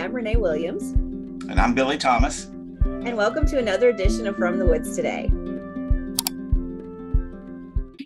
I'm Renee Williams. And I'm Billy Thomas. And welcome to another edition of From the Woods Today.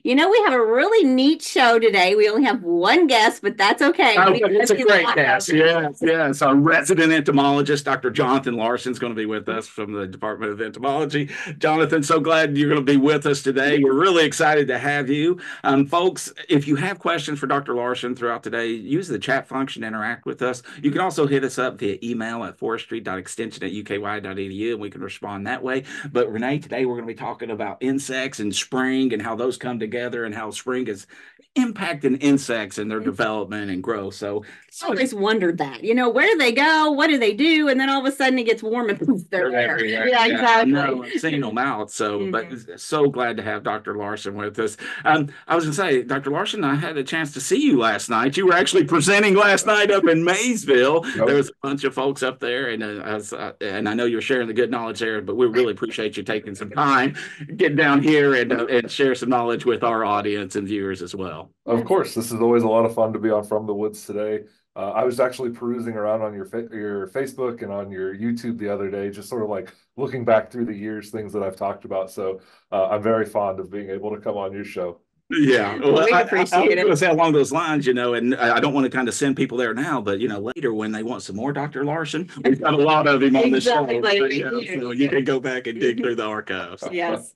You know, we have a really neat show today. We only have one guest, but that's okay. Oh, it's a great guest. Yes, yes. Our resident entomologist, Dr. Jonathan Larson, is going to be with us from the Department of Entomology. Jonathan, so glad you're going to be with us today. We're really excited to have you. Um, folks, if you have questions for Dr. Larson throughout today, use the chat function to interact with us. You can also hit us up via email at forestry.extension at uky.edu, and we can respond that way. But Renee, today we're going to be talking about insects and spring and how those come together together and how spring is impacting insects and their mm-hmm. development and growth. So I always wondered that, you know, where do they go? What do they do? And then all of a sudden it gets warm and poof, they're, they're there. Yeah, yeah, exactly. No, seeing them out. So, mm-hmm. but so glad to have Dr. Larson with us. Um, I was going to say, Dr. Larson, I had a chance to see you last night. You were actually presenting last night up in Maysville. Nope. There was a bunch of folks up there, and uh, I was, uh, and I know you're sharing the good knowledge there. But we really appreciate you taking some time, get down here and uh, and share some knowledge with our audience and viewers as well. Of course, this is always a lot of fun to be on From the Woods today. Uh, I was actually perusing around on your your Facebook and on your YouTube the other day, just sort of like looking back through the years, things that I've talked about. So uh, I'm very fond of being able to come on your show. Yeah, well, we appreciate I, I, I it. say along those lines, you know, and I don't want to kind of send people there now, but you know, later when they want some more Dr. Larson, we've got a lot of him on exactly. the show. So, yeah, so you can go back and dig through the archives. Yes.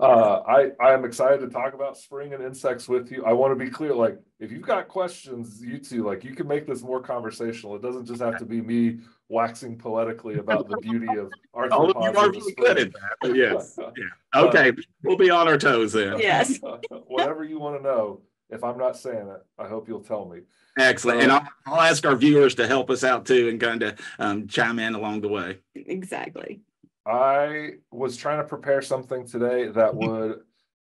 Uh, I I am excited to talk about spring and insects with you. I want to be clear, like if you've got questions, you two, like you can make this more conversational. It doesn't just have to be me waxing poetically about the beauty of arthropods. All of you are really good at that. Yes. yeah. Okay, we'll be on our toes then. Yes. whatever you want to know, if I'm not saying it, I hope you'll tell me. Excellent. and I'll, I'll, ask our viewers to help us out too and kind of um, chime in along the way. Exactly. I was trying to prepare something today that would,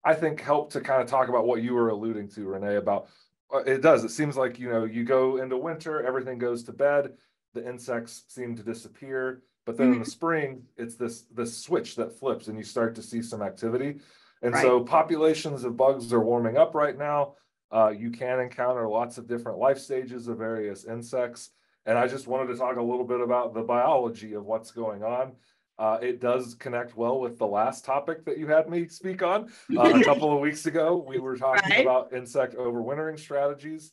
I think, help to kind of talk about what you were alluding to, Renee, about uh, it does. It seems like, you know, you go into winter, everything goes to bed, the insects seem to disappear. But then in the mm-hmm. spring, it's this this switch that flips and you start to see some activity. And right. so populations of bugs are warming up right now. Uh, you can encounter lots of different life stages of various insects. And I just wanted to talk a little bit about the biology of what's going on uh, it does connect well with the last topic that you had me speak on uh, a couple of weeks ago. We were talking right. about insect overwintering strategies.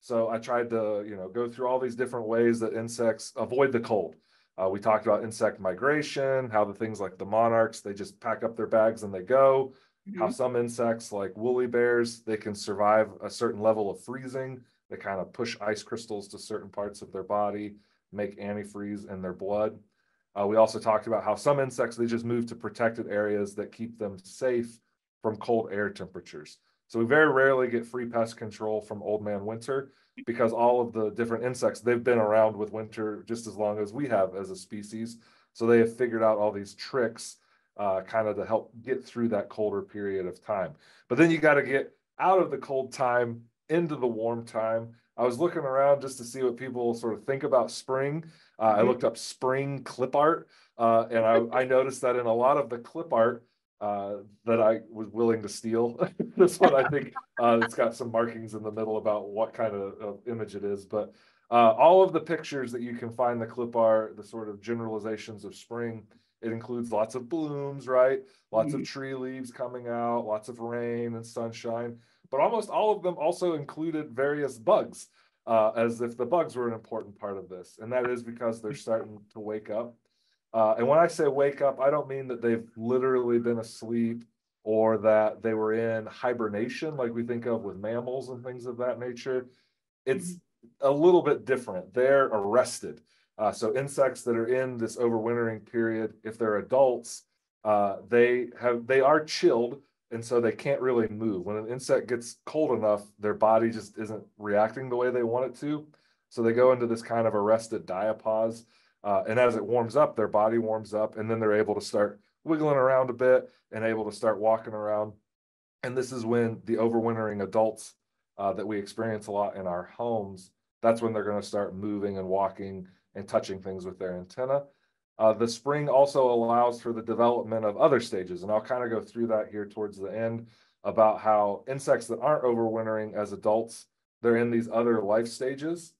So I tried to, you know, go through all these different ways that insects avoid the cold. Uh, we talked about insect migration, how the things like the monarchs, they just pack up their bags and they go. Mm-hmm. How some insects like woolly bears, they can survive a certain level of freezing. They kind of push ice crystals to certain parts of their body, make antifreeze in their blood. Uh, we also talked about how some insects, they just move to protected areas that keep them safe from cold air temperatures. So we very rarely get free pest control from old man winter because all of the different insects, they've been around with winter just as long as we have as a species. So they have figured out all these tricks uh, kind of to help get through that colder period of time. But then you got to get out of the cold time into the warm time. I was looking around just to see what people sort of think about spring. Uh, I mm-hmm. looked up spring clip art, uh, and I, I, noticed that in a lot of the clip art uh, that I was willing to steal, this one I think uh, it's got some markings in the middle about what kind of, of image it is. But uh, all of the pictures that you can find the clip art, the sort of generalizations of spring, it includes lots of blooms, right? Lots of mm-hmm. tree leaves coming out, lots of rain and sunshine. But almost all of them also included various bugs uh, as if the bugs were an important part of this. And that is because they're starting to wake up. Uh, and when I say wake up, I don't mean that they've literally been asleep or that they were in hibernation, like we think of with mammals and things of that nature. It's a little bit different. They're arrested. Uh, so insects that are in this overwintering period, if they're adults, uh, they have they are chilled and so they can't really move. When an insect gets cold enough, their body just isn't reacting the way they want it to. So they go into this kind of arrested diapause. Uh, and as it warms up, their body warms up, and then they're able to start wiggling around a bit and able to start walking around. And this is when the overwintering adults uh, that we experience a lot in our homes, that's when they're going to start moving and walking and touching things with their antenna. Uh, the spring also allows for the development of other stages, and I'll kind of go through that here towards the end about how insects that aren't overwintering as adults, they're in these other life stages.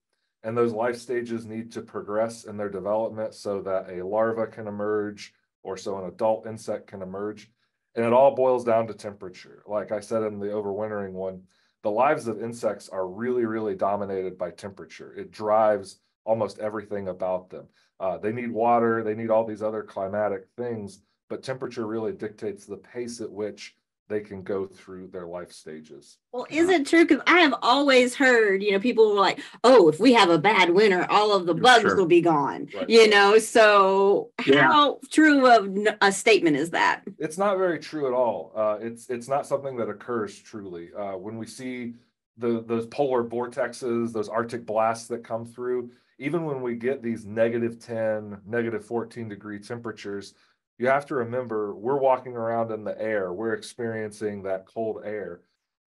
And those life stages need to progress in their development so that a larva can emerge or so an adult insect can emerge. And it all boils down to temperature. Like I said in the overwintering one, the lives of insects are really, really dominated by temperature. It drives almost everything about them. Uh, they need water, they need all these other climatic things, but temperature really dictates the pace at which they can go through their life stages. Well, is it true? Because I have always heard, you know, people were like, oh, if we have a bad winter, all of the bugs Sure. will be gone, Right. you know? So, Yeah. how true of n- a statement is that? It's not very true at all. Uh, it's it's not something that occurs truly. Uh, when we see the those polar vortexes, those Arctic blasts that come through, even when we get these negative 10, negative 14 degree temperatures, you have to remember we're walking around in the air, we're experiencing that cold air.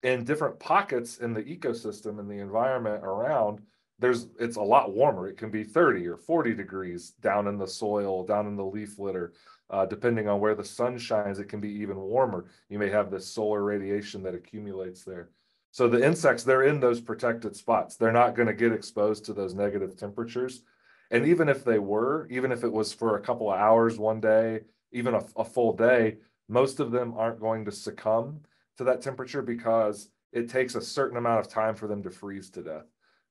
In different pockets in the ecosystem and the environment around, there's it's a lot warmer. It can be 30 or 40 degrees down in the soil, down in the leaf litter. Uh, depending on where the sun shines, it can be even warmer. You may have this solar radiation that accumulates there. So the insects, they're in those protected spots. They're not going to get exposed to those negative temperatures. And even if they were, even if it was for a couple of hours one day, even a, a full day, most of them aren't going to succumb to that temperature because it takes a certain amount of time for them to freeze to death.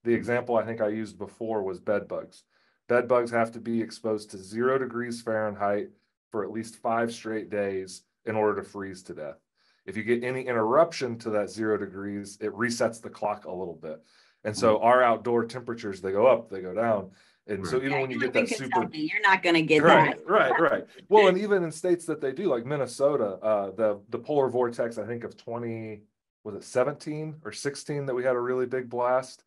The example I think I used before was bed bugs. Bed bugs have to be exposed to zero degrees Fahrenheit for at least five straight days in order to freeze to death. If you get any interruption to that zero degrees, it resets the clock a little bit. And so our outdoor temperatures, they go up, they go down. And so even Yeah, when you you're get that super. Kentucky, You're not gonna get Right, that. right, right. Well, and even in states that they do, like Minnesota, uh, the, the polar vortex, I think of twenty, was it seventeen or sixteen that we had a really big blast?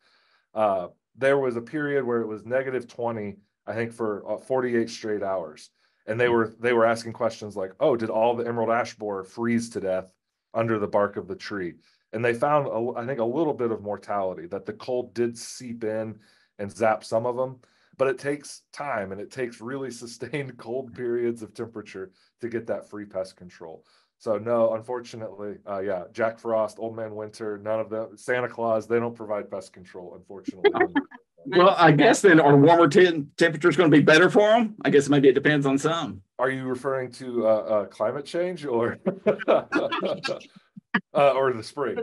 Uh, there was a period where it was negative twenty, I think for uh, forty-eight straight hours. And they were, they were asking questions like, oh, did all the emerald ash borer freeze to death under the bark of the tree? And they found, a- I think, a little bit of mortality, that the cold did seep in and zap some of them but it takes time and it takes really sustained cold periods of temperature to get that free pest control. So no, unfortunately, uh, yeah, Jack Frost, Old Man Winter, none of them, Santa Claus, they don't provide pest control, unfortunately. Well, I guess then are warmer ten temperatures going to be better for them? I guess maybe it depends on some. Are you referring to, uh, uh, climate change or? Uh, or the spring?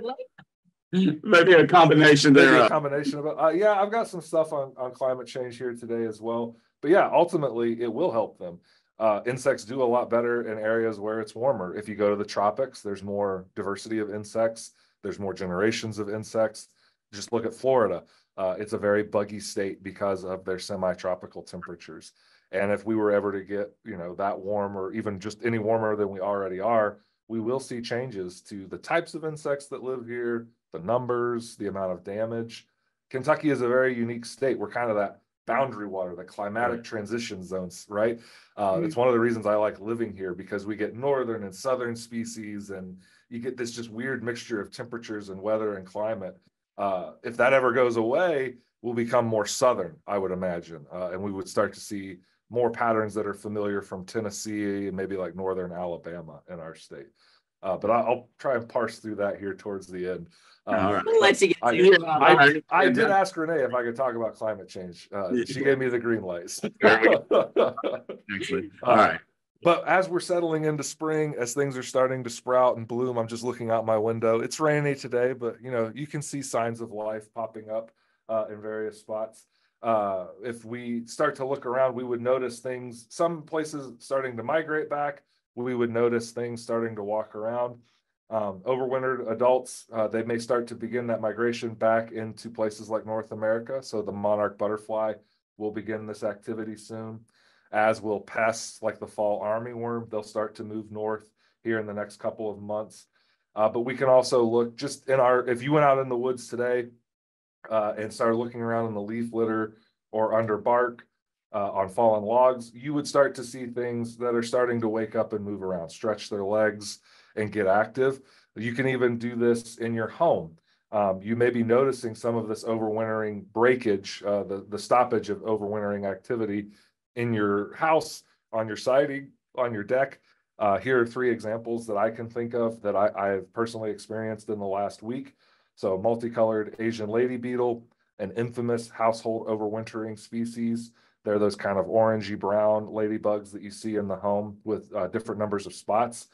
Maybe a combination Maybe a combination of it. Uh, yeah, I've got some stuff on, on climate change here today as well. But yeah, ultimately, it will help them. Uh, insects do a lot better in areas where it's warmer. If you go to the tropics, there's more diversity of insects. There's more generations of insects. Just look at Florida. Uh, it's a very buggy state because of their semi-tropical temperatures. And if we were ever to get, you know, that warm or even just any warmer than we already are, we will see changes to the types of insects that live here, the numbers, the amount of damage. Kentucky is a very unique state. We're kind of that boundary water, the climatic transition zones, right? Uh, it's one of the reasons I like living here because we get northern and southern species and you get this just weird mixture of temperatures and weather and climate. Uh, if that ever goes away, we'll become more southern, I would imagine. Uh, and we would start to see more patterns that are familiar from Tennessee and maybe like northern Alabama in our state. Uh, but I- I'll try and parse through that here towards the end. Uh, All right. Let you get I- to it. I, I did ask Renee if I could talk about climate change. Uh, she gave me the green lights. There Excellent. All right. But as we're settling into spring, as things are starting to sprout and bloom, I'm just looking out my window. It's rainy today, but you know, you can see signs of life popping up uh, in various spots. Uh, if we start to look around, we would notice things, some places starting to migrate back. We would notice things starting to walk around. Um, overwintered adults, uh, they may start to begin that migration back into places like North America. So the monarch butterfly will begin this activity soon as will pests like the fall armyworm. They'll start to move north here in the next couple of months. Uh, but we can also look just in our, if you went out in the woods today uh, and started looking around in the leaf litter or under bark uh, on fallen logs, you would start to see things that are starting to wake up and move around, stretch their legs and get active. You can even do this in your home. Um, you may be noticing some of this overwintering breakage, uh, the, the stoppage of overwintering activity in your house, on your siding, on your deck. Uh, here are three examples that I can think of that I, I've personally experienced in the last week. So multicolored Asian lady beetle an infamous household overwintering species. They're those kind of orangey brown ladybugs that you see in the home with uh, different numbers of spots.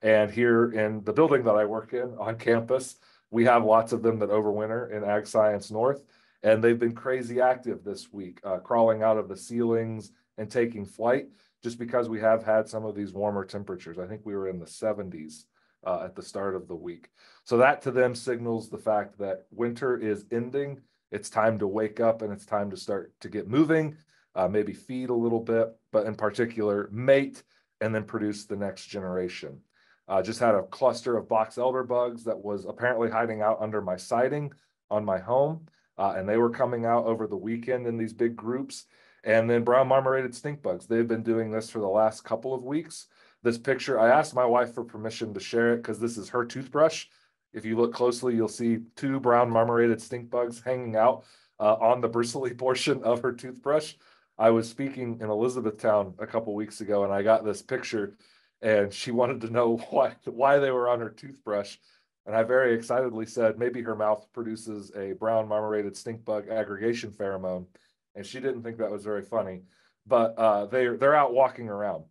And here in the building that I work in on campus, we have lots of them that overwinter in Ag Science North. And they've been crazy active this week, uh, crawling out of the ceilings and taking flight just because we have had some of these warmer temperatures. I think we were in the 70s uh, at the start of the week. So that to them signals the fact that winter is ending. It's time to wake up and it's time to start to get moving, uh, maybe feed a little bit, but in particular, mate and then produce the next generation. Uh, just had a cluster of box elder bugs that was apparently hiding out under my siding on my home. Uh, and they were coming out over the weekend in these big groups. And then brown marmorated stink bugs. They've been doing this for the last couple of weeks. This picture, I asked my wife for permission to share it because this is her toothbrush. If you look closely, you'll see two brown marmorated stink bugs hanging out uh, on the bristly portion of her toothbrush. I was speaking in Elizabethtown a couple weeks ago and I got this picture and she wanted to know why why they were on her toothbrush. And I very excitedly said maybe her mouth produces a brown marmorated stink bug aggregation pheromone, and she didn't think that was very funny. But uh, they they're out walking around,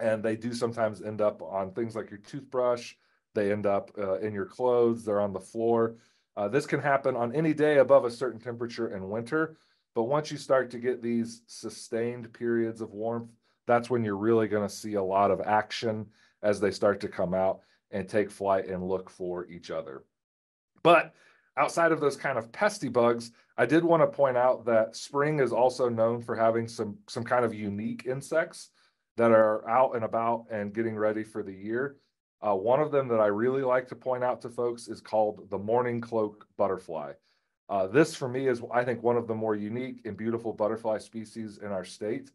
and they do sometimes end up on things like your toothbrush. They end up uh, in your clothes. They're on the floor. Uh, this can happen on any day above a certain temperature in winter. But once you start to get these sustained periods of warmth, that's when you're really going to see a lot of action as they start to come out and take flight and look for each other. But outside of those kind of pesty bugs, I did want to point out that spring is also known for having some some kind of unique insects that are out and about and getting ready for the year. Uh, one of them that I really like to point out to folks is called the mourning cloak butterfly. Uh, this for me is, I think, one of the more unique and beautiful butterfly species in our state.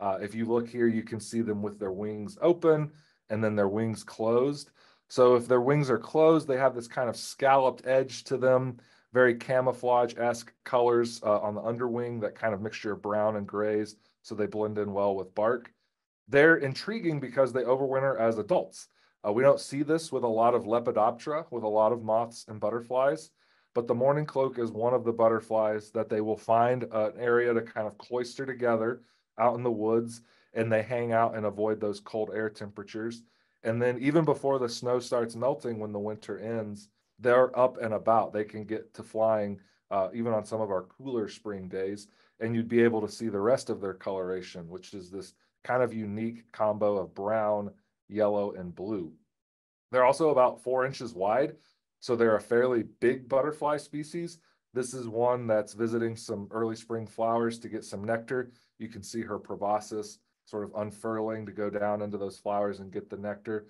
Uh, if you look here, you can see them with their wings open and then their wings closed. So if their wings are closed, they have this kind of scalloped edge to them, very camouflage-esque colors uh, on the underwing, that kind of mixture of brown and grays, so they blend in well with bark. They're intriguing because they overwinter as adults. Uh, we don't see this with a lot of Lepidoptera, with a lot of moths and butterflies, but the mourning cloak is one of the butterflies that they will find an area to kind of cloister together out in the woods and they hang out and avoid those cold air temperatures. And then even before the snow starts melting, when the winter ends, they're up and about. They can get to flying uh, even on some of our cooler spring days, and you'd be able to see the rest of their coloration, which is this kind of unique combo of brown, yellow, and blue. They're also about four inches wide, so they're a fairly big butterfly species. This is one that's visiting some early spring flowers to get some nectar. You can see her proboscis sort of unfurling to go down into those flowers and get the nectar.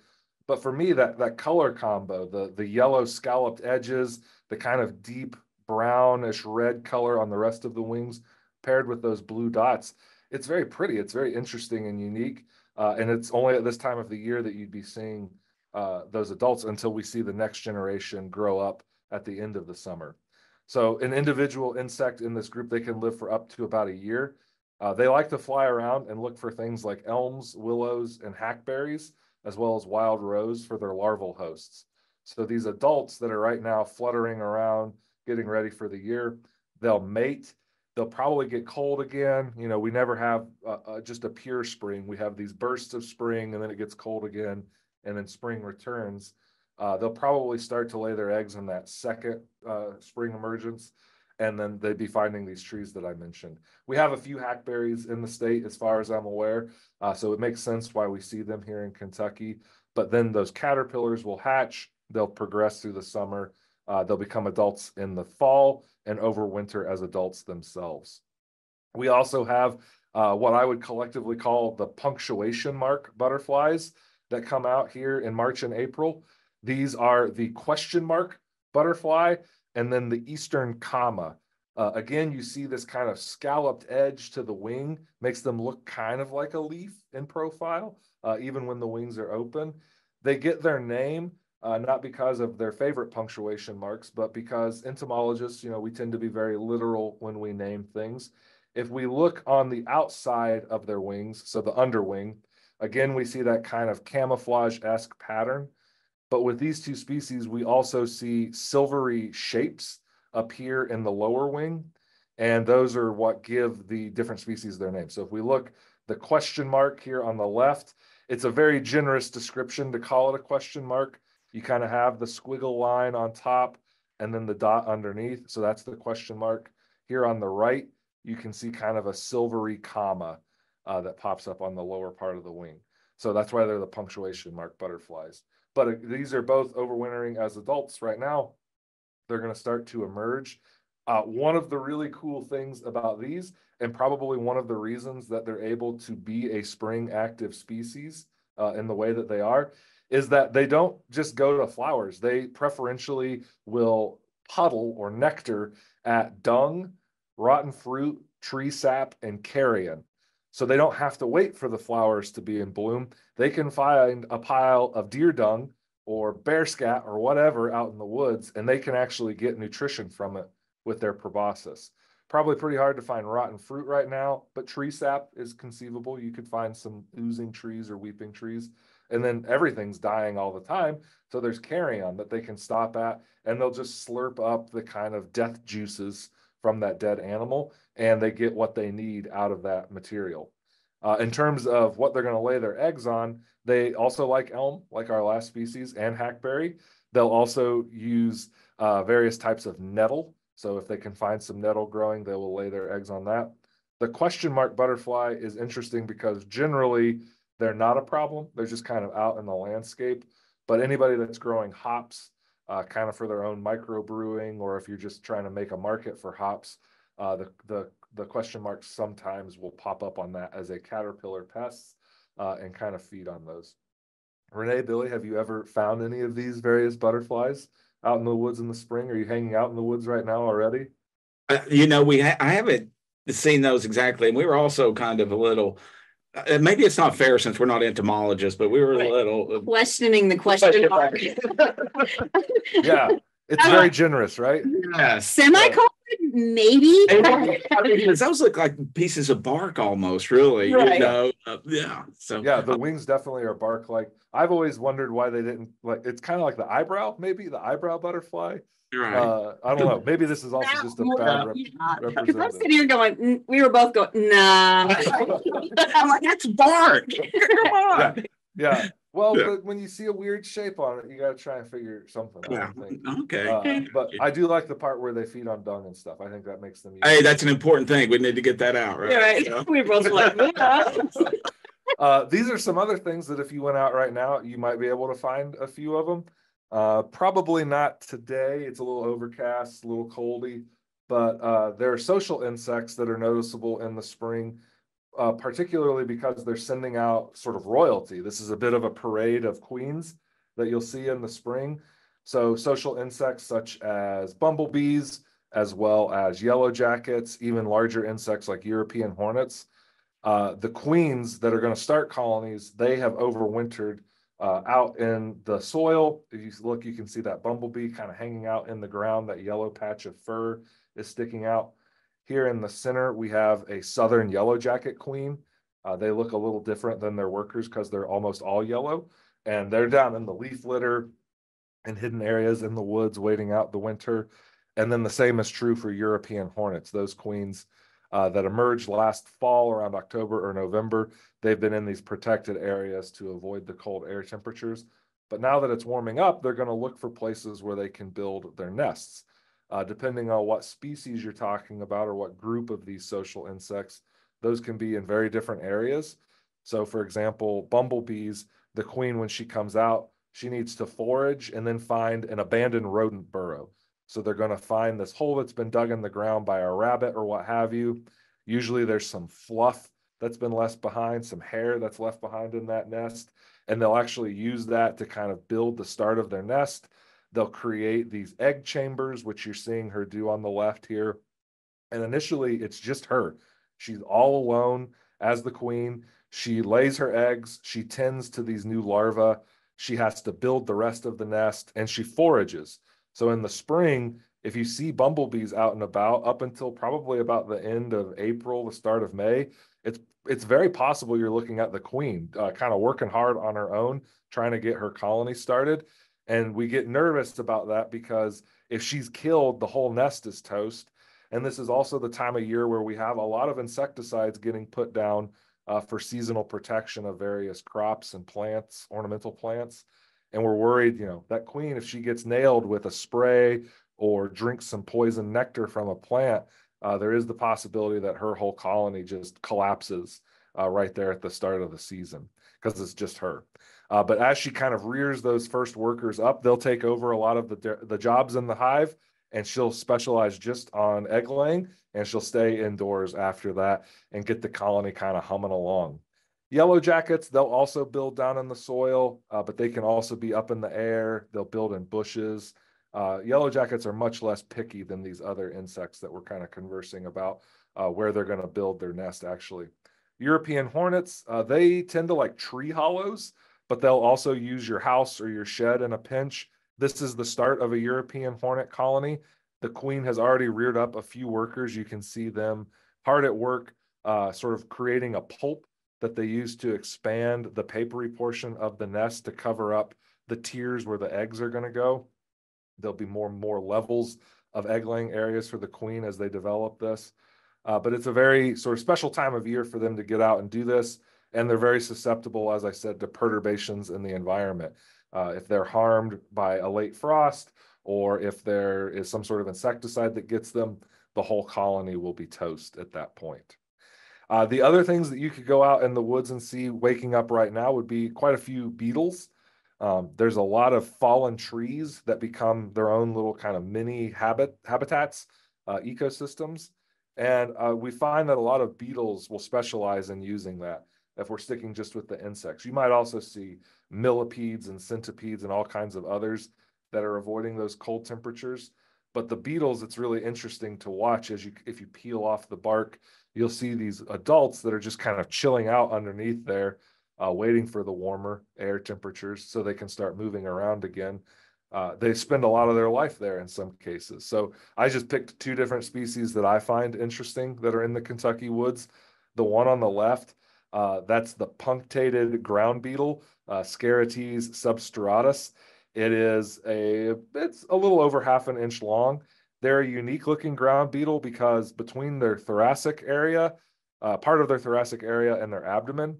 But for me, that that color combo, the the yellow scalloped edges, the kind of deep brownish red color on the rest of the wings, paired with those blue dots, it's very pretty. It's very interesting and unique. Uh, and it's only at this time of the year that you'd be seeing uh, those adults until we see the next generation grow up at the end of the summer. So an individual insect in this group, they can live for up to about a year. Uh, they like to fly around and look for things like elms, willows, and hackberries, as well as wild rose for their larval hosts. So these adults that are right now fluttering around, getting ready for the year, they'll mate. They'll probably get cold again. You know, we never have uh, uh, just a pure spring. We have these bursts of spring, and then it gets cold again, and then spring returns. Uh, they'll probably start to lay their eggs in that second uh, spring emergence and then they'd be finding these trees that I mentioned. We have a few hackberries in the state, as far as I'm aware, uh, so it makes sense why we see them here in Kentucky. But then those caterpillars will hatch, they'll progress through the summer, uh, they'll become adults in the fall and overwinter as adults themselves. We also have uh, what I would collectively call the punctuation mark butterflies that come out here in March and April. These are the question mark butterfly and then the eastern comma. Uh, again, you see this kind of scalloped edge to the wing, makes them look kind of like a leaf in profile, uh, even when the wings are open. They get their name uh, not because of their favorite punctuation marks, but because entomologists, you know, we tend to be very literal when we name things. If we look on the outside of their wings, so the underwing, again, we see that kind of camouflage-esque pattern. But with these two species, we also see silvery shapes appear in the lower wing. And those are what give the different species their name. So if we look the question mark here on the left, it's a very generous description to call it a question mark. You kind of have the squiggle line on top and then the dot underneath. So that's the question mark. Here on the right, you can see kind of a silvery comma uh, that pops up on the lower part of the wing. So that's why they're the punctuation mark butterflies. But uh, these are both overwintering as adults right now. They're going to start to emerge. Uh, one of the really cool things about these, and probably one of the reasons that they're able to be a spring active species uh, in the way that they are, is that they don't just go to flowers. They preferentially will puddle or nectar at dung, rotten fruit, tree sap, and carrion. So they don't have to wait for the flowers to be in bloom. They can find a pile of deer dung or bear scat or whatever out in the woods, and they can actually get nutrition from it with their proboscis. Probably pretty hard to find rotten fruit right now, but tree sap is conceivable. You could find some oozing trees or weeping trees. And then everything's dying all the time. So there's carrion that they can stop at, and they'll just slurp up the kind of death juices from that dead animal and they get what they need out of that material. Uh, in terms of what they're going to lay their eggs on, they also like elm, like our last species, and hackberry. They'll also use uh, various types of nettle. So if they can find some nettle growing, they will lay their eggs on that. The question mark butterfly is interesting because generally they're not a problem. They're just kind of out in the landscape. But anybody that's growing hops, uh, kind of for their own microbrewing, or if you're just trying to make a market for hops, uh, the, the, the question marks sometimes will pop up on that as a caterpillar pest uh, and kind of feed on those. Renee, Billy, have you ever found any of these various butterflies out in the woods in the spring? Are you hanging out in the woods right now already? Uh, you know, we ha- I haven't seen those exactly, and we were also kind of a little. Uh, maybe it's not fair since we're not entomologists, but we were Right. a little. questioning the question mark. Yeah, it's very generous, right? Yes. Semicolon, maybe. I mean, those look like pieces of bark almost, really. You know, uh, yeah. So Yeah, the wings definitely are bark like. I've always wondered why they didn't like. It's kind of like the eyebrow, maybe the eyebrow butterfly. Right. Uh, I don't know. Maybe this is also just a bad. rep- Because I'm sitting here going, "Mm," we were both going, nah. I'm like, that's bark. Come on. Yeah. Well, Yeah. but when you see a weird shape on it, you got to try and figure something out. Yeah. I. Okay. Uh, but I do like the part where they feed on dung and stuff. I think that makes them. Hey, that's an important thing. We need to get that out, right? Yeah, right. So- We both like, yeah. Uh, these are some other things that if you went out right now, you might be able to find a few of them. Uh, probably not today. It's a little overcast, a little coldy, but uh, there are social insects that are noticeable in the spring, uh, particularly because they're sending out sort of royalty. This is a bit of a parade of queens that you'll see in the spring. So social insects such as bumblebees, as well as yellow jackets, even larger insects like European hornets. Uh, the queens that are going to start colonies, they have overwintered uh, out in the soil. If you look, you can see that bumblebee kind of hanging out in the ground. That yellow patch of fur is sticking out. Here in the center, we have a southern yellow jacket queen. Uh, they look a little different than their workers because they're almost all yellow, and they're down in the leaf litter and hidden areas in the woods waiting out the winter. And then the same is true for European hornets. Those queens uh, that emerged last fall around October or November. They've been in these protected areas to avoid the cold air temperatures. But now that it's warming up, they're going to look for places where they can build their nests. Uh, depending on what species you're talking about or what group of these social insects, those can be in very different areas. So, for example, bumblebees, the queen, when she comes out, she needs to forage and then find an abandoned rodent burrow. So they're going to find this hole that's been dug in the ground by a rabbit or what have you. Usually there's some fluff that's been left behind, some hair that's left behind in that nest, and they'll actually use that to kind of build the start of their nest. They'll create these egg chambers, which you're seeing her do on the left here. And initially, it's just her. She's all alone as the queen. She lays her eggs, she tends to these new larvae. She has to build the rest of the nest and she forages. So in the spring, if you see bumblebees out and about up until probably about the end of April, the start of May, it's it's very possible you're looking at the queen uh, kind of working hard on her own, trying to get her colony started. And we get nervous about that because if she's killed, the whole nest is toast. And this is also the time of year where we have a lot of insecticides getting put down uh, for seasonal protection of various crops and plants, ornamental plants. And we're worried, you know, that queen, if she gets nailed with a spray or drinks some poison nectar from a plant, uh, there is the possibility that her whole colony just collapses uh, right there at the start of the season because it's just her. Uh, but as she kind of rears those first workers up, they'll take over a lot of the the jobs in the hive, and she'll specialize just on egg laying, and she'll stay indoors after that and get the colony kind of humming along. Yellow jackets, they'll also build down in the soil, uh, but they can also be up in the air. They'll build in bushes. Uh, yellow jackets are much less picky than these other insects that we're kind of conversing about, uh, where they're going to build their nest actually. European hornets, uh, they tend to like tree hollows, but they'll also use your house or your shed in a pinch. This is the start of a European hornet colony. The queen has already reared up a few workers. You can see them hard at work, uh, sort of creating a pulp that they use to expand the papery portion of the nest to cover up the tiers where the eggs are going to go. There'll be more and more levels of egg laying areas for the queen as they develop this. Uh, but it's a very sort of special time of year for them to get out and do this. And they're very susceptible, as I said, to perturbations in the environment. Uh, if they're harmed by a late frost or if there is some sort of insecticide that gets them, the whole colony will be toast at that point. Uh, the other things that you could go out in the woods and see waking up right now would be quite a few beetles. Um, there's a lot of fallen trees that become their own little kind of mini habit habitats, uh, ecosystems. And uh, we find that a lot of beetles will specialize in using that if we're sticking just with the insects. You might also see millipedes and centipedes and all kinds of others that are avoiding those cold temperatures. But the beetles, it's really interesting to watch as you if you peel off the bark, you'll see these adults that are just kind of chilling out underneath there, uh, waiting for the warmer air temperatures so they can start moving around again. Uh, they spend a lot of their life there in some cases. So I just picked two different species that I find interesting that are in the Kentucky woods. The one on the left, uh, that's the punctated ground beetle, uh, Scarites substriatus. It is a, it's a little over half an inch long. They're a unique looking ground beetle because between their thoracic area, uh, part of their thoracic area and their abdomen,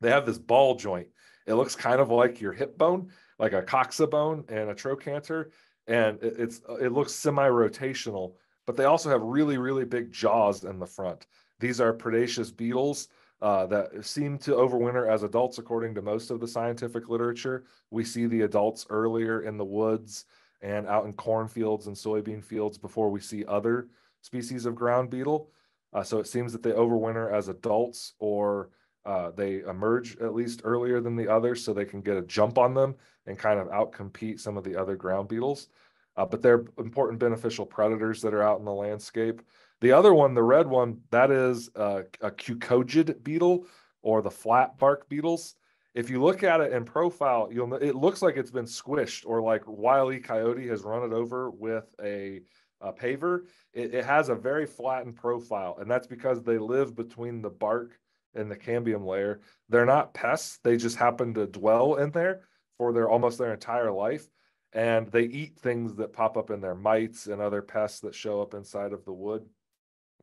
they have this ball joint. It looks kind of like your hip bone, like a coxa bone and a trochanter, and it, it's it looks semi-rotational. But they also have really really big jaws in the front. These are predaceous beetles uh, that seem to overwinter as adults, according to most of the scientific literature. We see the adults earlier in the woods and out in cornfields and soybean fields before we see other species of ground beetle. Uh, so it seems that they overwinter as adults or uh, they emerge at least earlier than the others so they can get a jump on them and kind of outcompete some of the other ground beetles. Uh, but they're important beneficial predators that are out in the landscape. The other one, the red one, that is uh, a cucujid beetle or the flat bark beetles. If you look at it in profile, you'll it looks like it's been squished or like Wiley. Coyote has run it over with a, a paver. It, it has a very flattened profile, and that's because they live between the bark and the cambium layer. They're not pests; they just happen to dwell in there for their almost their entire life and they eat things that pop up in there mites and other pests that show up inside of the wood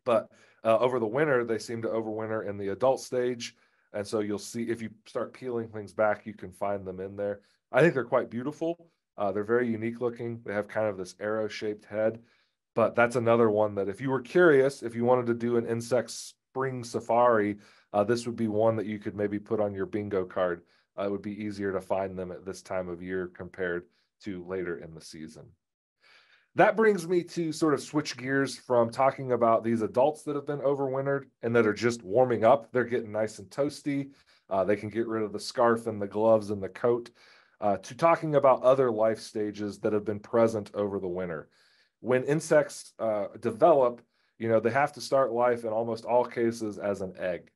but uh, over the winter they seem to overwinter in the adult stage and so you'll see if you start peeling things back you can find them in there. I think they're quite beautiful. Uh, they're very unique looking. They have kind of this arrow shaped head. But that's another one that if you were curious if you wanted to do an insect spring safari uh, this would be one that you could maybe put on your bingo card. Uh, it would be easier to find them at this time of year compared to later in the season. That brings me to sort of switch gears from talking about these adults that have been overwintered and that are just warming up. They're getting nice and toasty. Uh, they can get rid of the scarf and the gloves and the coat. Uh, to talking about other life stages that have been present over the winter. When insects uh, develop, you know, they have to start life in almost all cases as an egg.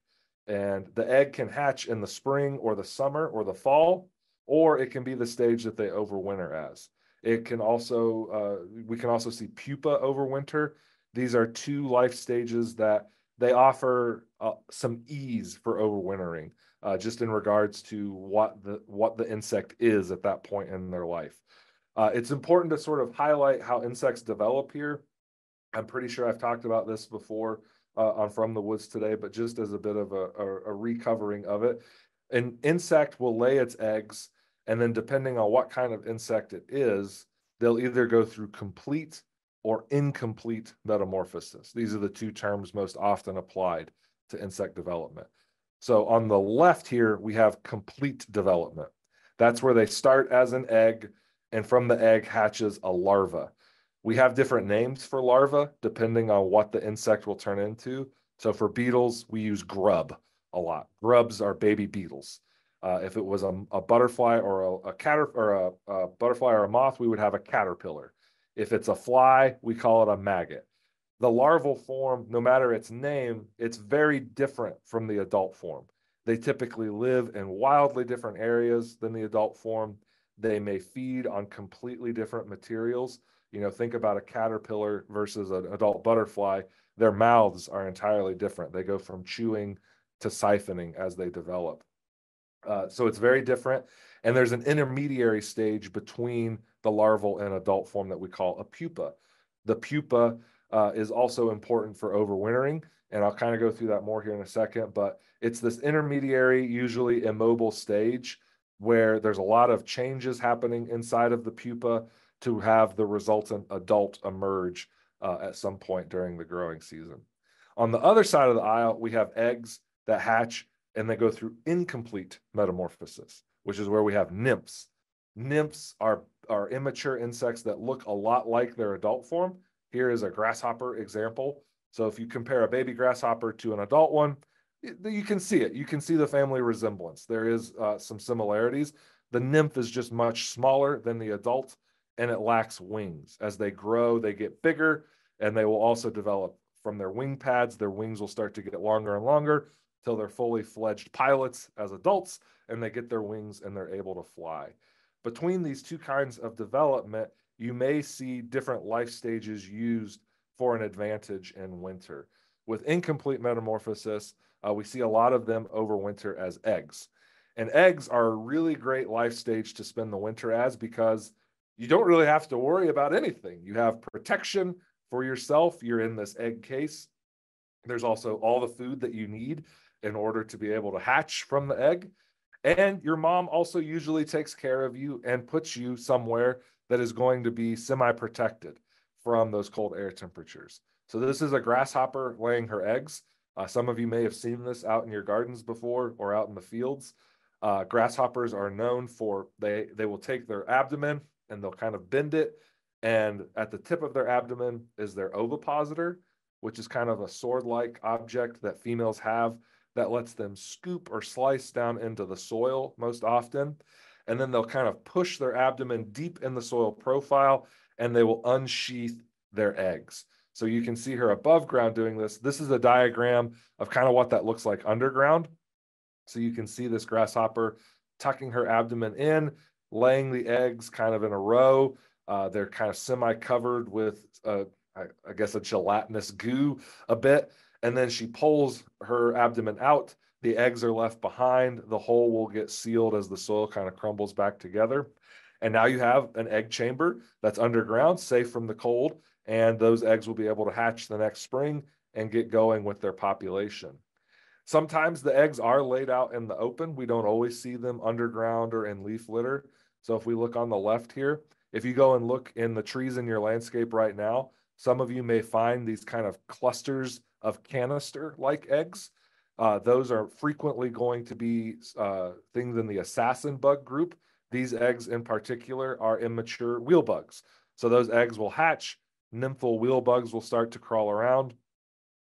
And the egg can hatch in the spring or the summer or the fall, or it can be the stage that they overwinter as. It can also, uh, we can also see pupa overwinter. These are two life stages that they offer uh, some ease for overwintering, uh, just in regards to what the what the insect is at that point in their life. Uh, it's important to sort of highlight how insects develop here I'm pretty sure I've talked about this before uh, on From the Woods today, but just as a bit of a, a, a recovering of it. An insect will lay its eggs, and then depending on what kind of insect it is, they'll either go through complete or incomplete metamorphosis. These are the two terms most often applied to insect development. So on the left here, we have complete development. That's where they start as an egg, and from the egg hatches a larva. We have different names for larvae depending on what the insect will turn into. So for beetles, we use grub a lot. Grubs are baby beetles. Uh, if it was a, a butterfly or a, a cater or a, a butterfly or a moth, we would have a caterpillar. If it's a fly, we call it a maggot. The larval form, no matter its name, it's very different from the adult form. They typically live in wildly different areas than the adult form. They may feed on completely different materials. You know, think about a caterpillar versus an adult butterfly. Their mouths are entirely different. They go from chewing to siphoning as they develop. Uh, so it's very different. And there's an intermediary stage between the larval and adult form that we call a pupa. The pupa uh, is also important for overwintering. And I'll kind of go through that more here in a second. But it's this intermediary, usually immobile stage where there's a lot of changes happening inside of the pupa to have the resultant adult emerge uh, at some point during the growing season. On the other side of the aisle, we have eggs that hatch and they go through incomplete metamorphosis, which is where we have nymphs. Nymphs are, are immature insects that look a lot like their adult form. Here is a grasshopper example. So if you compare a baby grasshopper to an adult one, you can see it. You can see the family resemblance. There is uh, some similarities. The nymph is just much smaller than the adult and it lacks wings. As they grow, they get bigger and they will also develop from their wing pads. Their wings will start to get longer and longer till they're fully fledged pilots as adults and they get their wings and they're able to fly. Between these two kinds of development, you may see different life stages used for an advantage in winter. With incomplete metamorphosis, uh, we see a lot of them overwinter as eggs. And eggs are a really great life stage to spend the winter as because you don't really have to worry about anything. You have protection for yourself. You're in this egg case. There's also all the food that you need in order to be able to hatch from the egg. And your mom also usually takes care of you and puts you somewhere that is going to be semi protected from those cold air temperatures. So, this is a grasshopper laying her eggs. Uh, some of you may have seen this out in your gardens before or out in the fields. Uh, grasshoppers are known for they they will take their abdomen and they'll kind of bend it, and at the tip of their abdomen is their ovipositor, which is kind of a sword-like object that females have that lets them scoop or slice down into the soil most often. And then they'll kind of push their abdomen deep in the soil profile and they will unsheath their eggs. So you can see her above ground doing this. This is a diagram of kind of what that looks like underground. So you can see this grasshopper tucking her abdomen in, laying the eggs kind of in a row. Uh, they're kind of semi covered with, uh, I, I guess, a gelatinous goo a bit and then she pulls her abdomen out. The eggs are left behind. The hole will get sealed as the soil kind of crumbles back together. And now you have an egg chamber that's underground, safe from the cold, and those eggs will be able to hatch the next spring and get going with their population. Sometimes the eggs are laid out in the open. We don't always see them underground or in leaf litter. So if we look on the left here, if you go and look in the trees in your landscape right now, some of you may find these kind of clusters of canister-like eggs. Uh, those are frequently going to be uh, things in the assassin bug group. These eggs in particular are immature wheel bugs. So those eggs will hatch. Nymphal wheel bugs will start to crawl around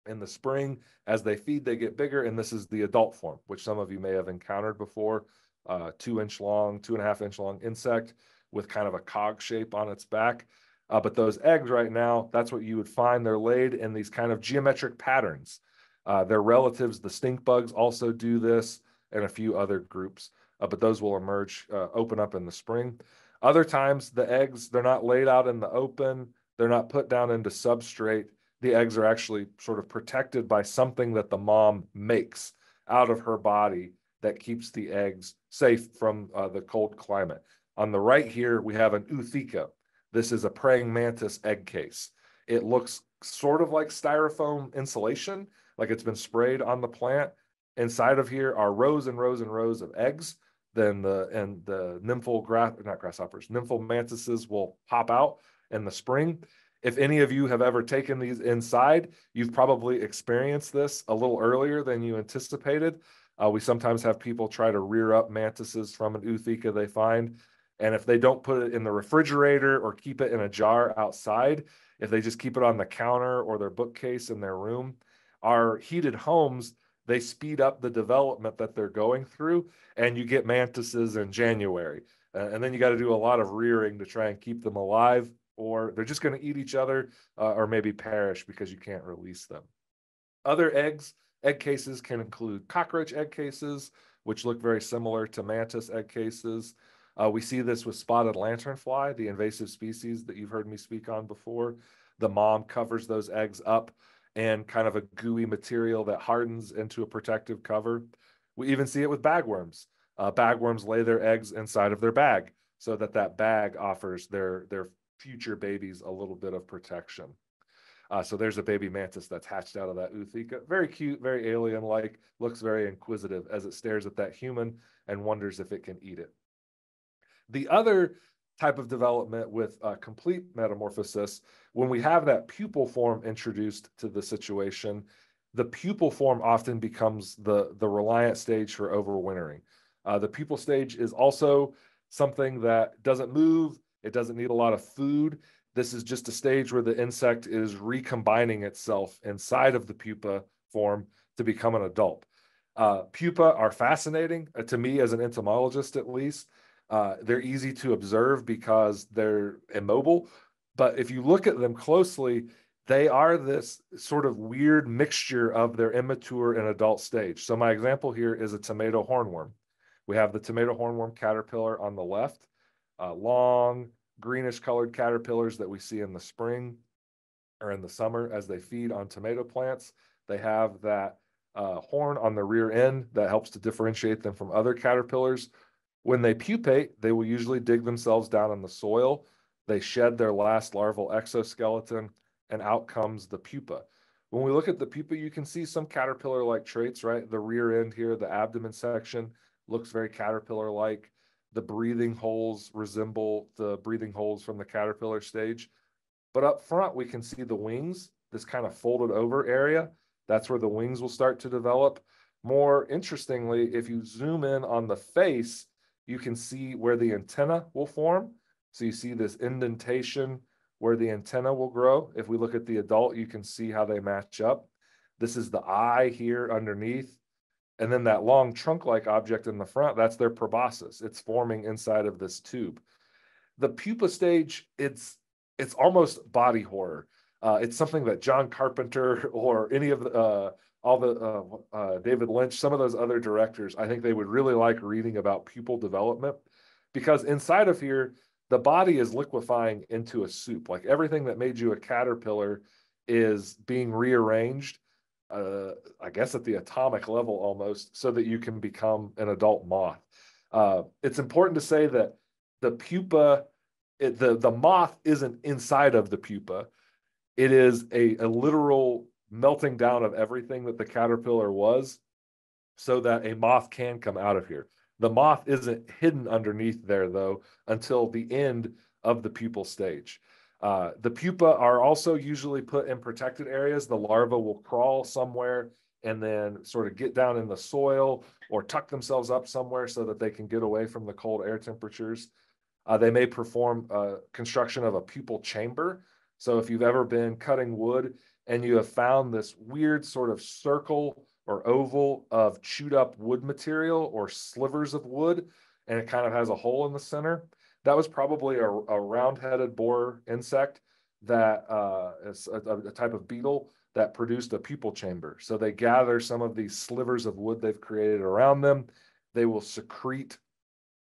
in the spring. As they feed, they get bigger. And this is the adult form, which some of you may have encountered before. Uh, two inch long, two and a half inch long insect with kind of a cog shape on its back. Uh, but those eggs right now, that's what you would find. They're laid in these kind of geometric patterns. Uh, their relatives, the stink bugs, also do this, and a few other groups. Uh, but those will emerge, uh, open up in the spring. Other times, the eggs they're not laid out in the open. They're not put down into substrate. The eggs are actually sort of protected by something that the mom makes out of her body that keeps the eggs safe from uh, the cold climate. On the right here, we have an ootheca. This is a praying mantis egg case. It looks sort of like styrofoam insulation, like it's been sprayed on the plant. Inside of here are rows and rows and rows of eggs. Then the and the nymphal grass, not grasshoppers, nymphal mantises will pop out in the spring. If any of you have ever taken these inside, you've probably experienced this a little earlier than you anticipated. Uh, we sometimes have people try to rear up mantises from an ootheca they find. And if they don't put it in the refrigerator or keep it in a jar outside, if they just keep it on the counter or their bookcase in their room, our heated homes, they speed up the development that they're going through and you get mantises in January. Uh, and then you got to do a lot of rearing to try and keep them alive or they're just going to eat each other uh, or maybe perish because you can't release them. Other eggs, egg cases can include cockroach egg cases, which look very similar to mantis egg cases. Uh, we see this with spotted lanternfly, the invasive species that you've heard me speak on before. The mom covers those eggs up and kind of a gooey material that hardens into a protective cover. We even see it with bagworms. Uh, bagworms lay their eggs inside of their bag so that that bag offers their, their future babies a little bit of protection. Uh, so there's a baby mantis that's hatched out of that ootheca. Very cute, very alien-like, looks very inquisitive as it stares at that human and wonders if it can eat it. The other type of development with uh, complete metamorphosis, when we have that pupal form introduced to the situation, the pupal form often becomes the, the reliant stage for overwintering. Uh, the pupal stage is also something that doesn't move, it doesn't need a lot of food. This is just a stage where the insect is recombining itself inside of the pupa form to become an adult. Uh, pupa are fascinating uh, to me as an entomologist, at least. Uh, they're easy to observe because they're immobile. But if you look at them closely, they are this sort of weird mixture of their immature and adult stage. So my example here is a tomato hornworm. We have the tomato hornworm caterpillar on the left, uh, long greenish colored caterpillars that we see in the spring or in the summer as they feed on tomato plants. They have that uh, horn on the rear end that helps to differentiate them from other caterpillars. When they pupate, they will usually dig themselves down in the soil. They shed their last larval exoskeleton, and out comes the pupa. When we look at the pupa, you can see some caterpillar-like traits, right? The rear end here, the abdomen section, looks very caterpillar-like. The breathing holes resemble the breathing holes from the caterpillar stage. But up front, we can see the wings, this kind of folded over area. That's where the wings will start to develop. More interestingly, if you zoom in on the face, you can see where the antenna will form. So you see this indentation where the antenna will grow. If we look at the adult, you can see how they match up. This is the eye here underneath. And then that long trunk-like object in the front, that's their proboscis. It's forming inside of this tube. The pupa stage, it's it's almost body horror. Uh, it's something that John Carpenter or any of the uh, all the uh, uh, David Lynch, some of those other directors, I think they would really like reading about pupal development because inside of here, the body is liquefying into a soup. Like everything that made you a caterpillar is being rearranged, uh, I guess at the atomic level almost, so that you can become an adult moth. Uh, it's important to say that the pupa, it, the the moth isn't inside of the pupa. It is a, a literal melting down of everything that the caterpillar was so that a moth can come out of here. The moth isn't hidden underneath there though until the end of the pupal stage. Uh, the pupa are also usually put in protected areas. The larva will crawl somewhere and then sort of get down in the soil or tuck themselves up somewhere so that they can get away from the cold air temperatures. Uh, they may perform uh, construction of a pupal chamber. So if you've ever been cutting wood and you have found this weird sort of circle or oval of chewed up wood material or slivers of wood, and it kind of has a hole in the center. That was probably a, a round-headed borer insect that uh, is a, a, type of beetle that produced a pupal chamber. So they gather some of these slivers of wood they've created around them. They will secrete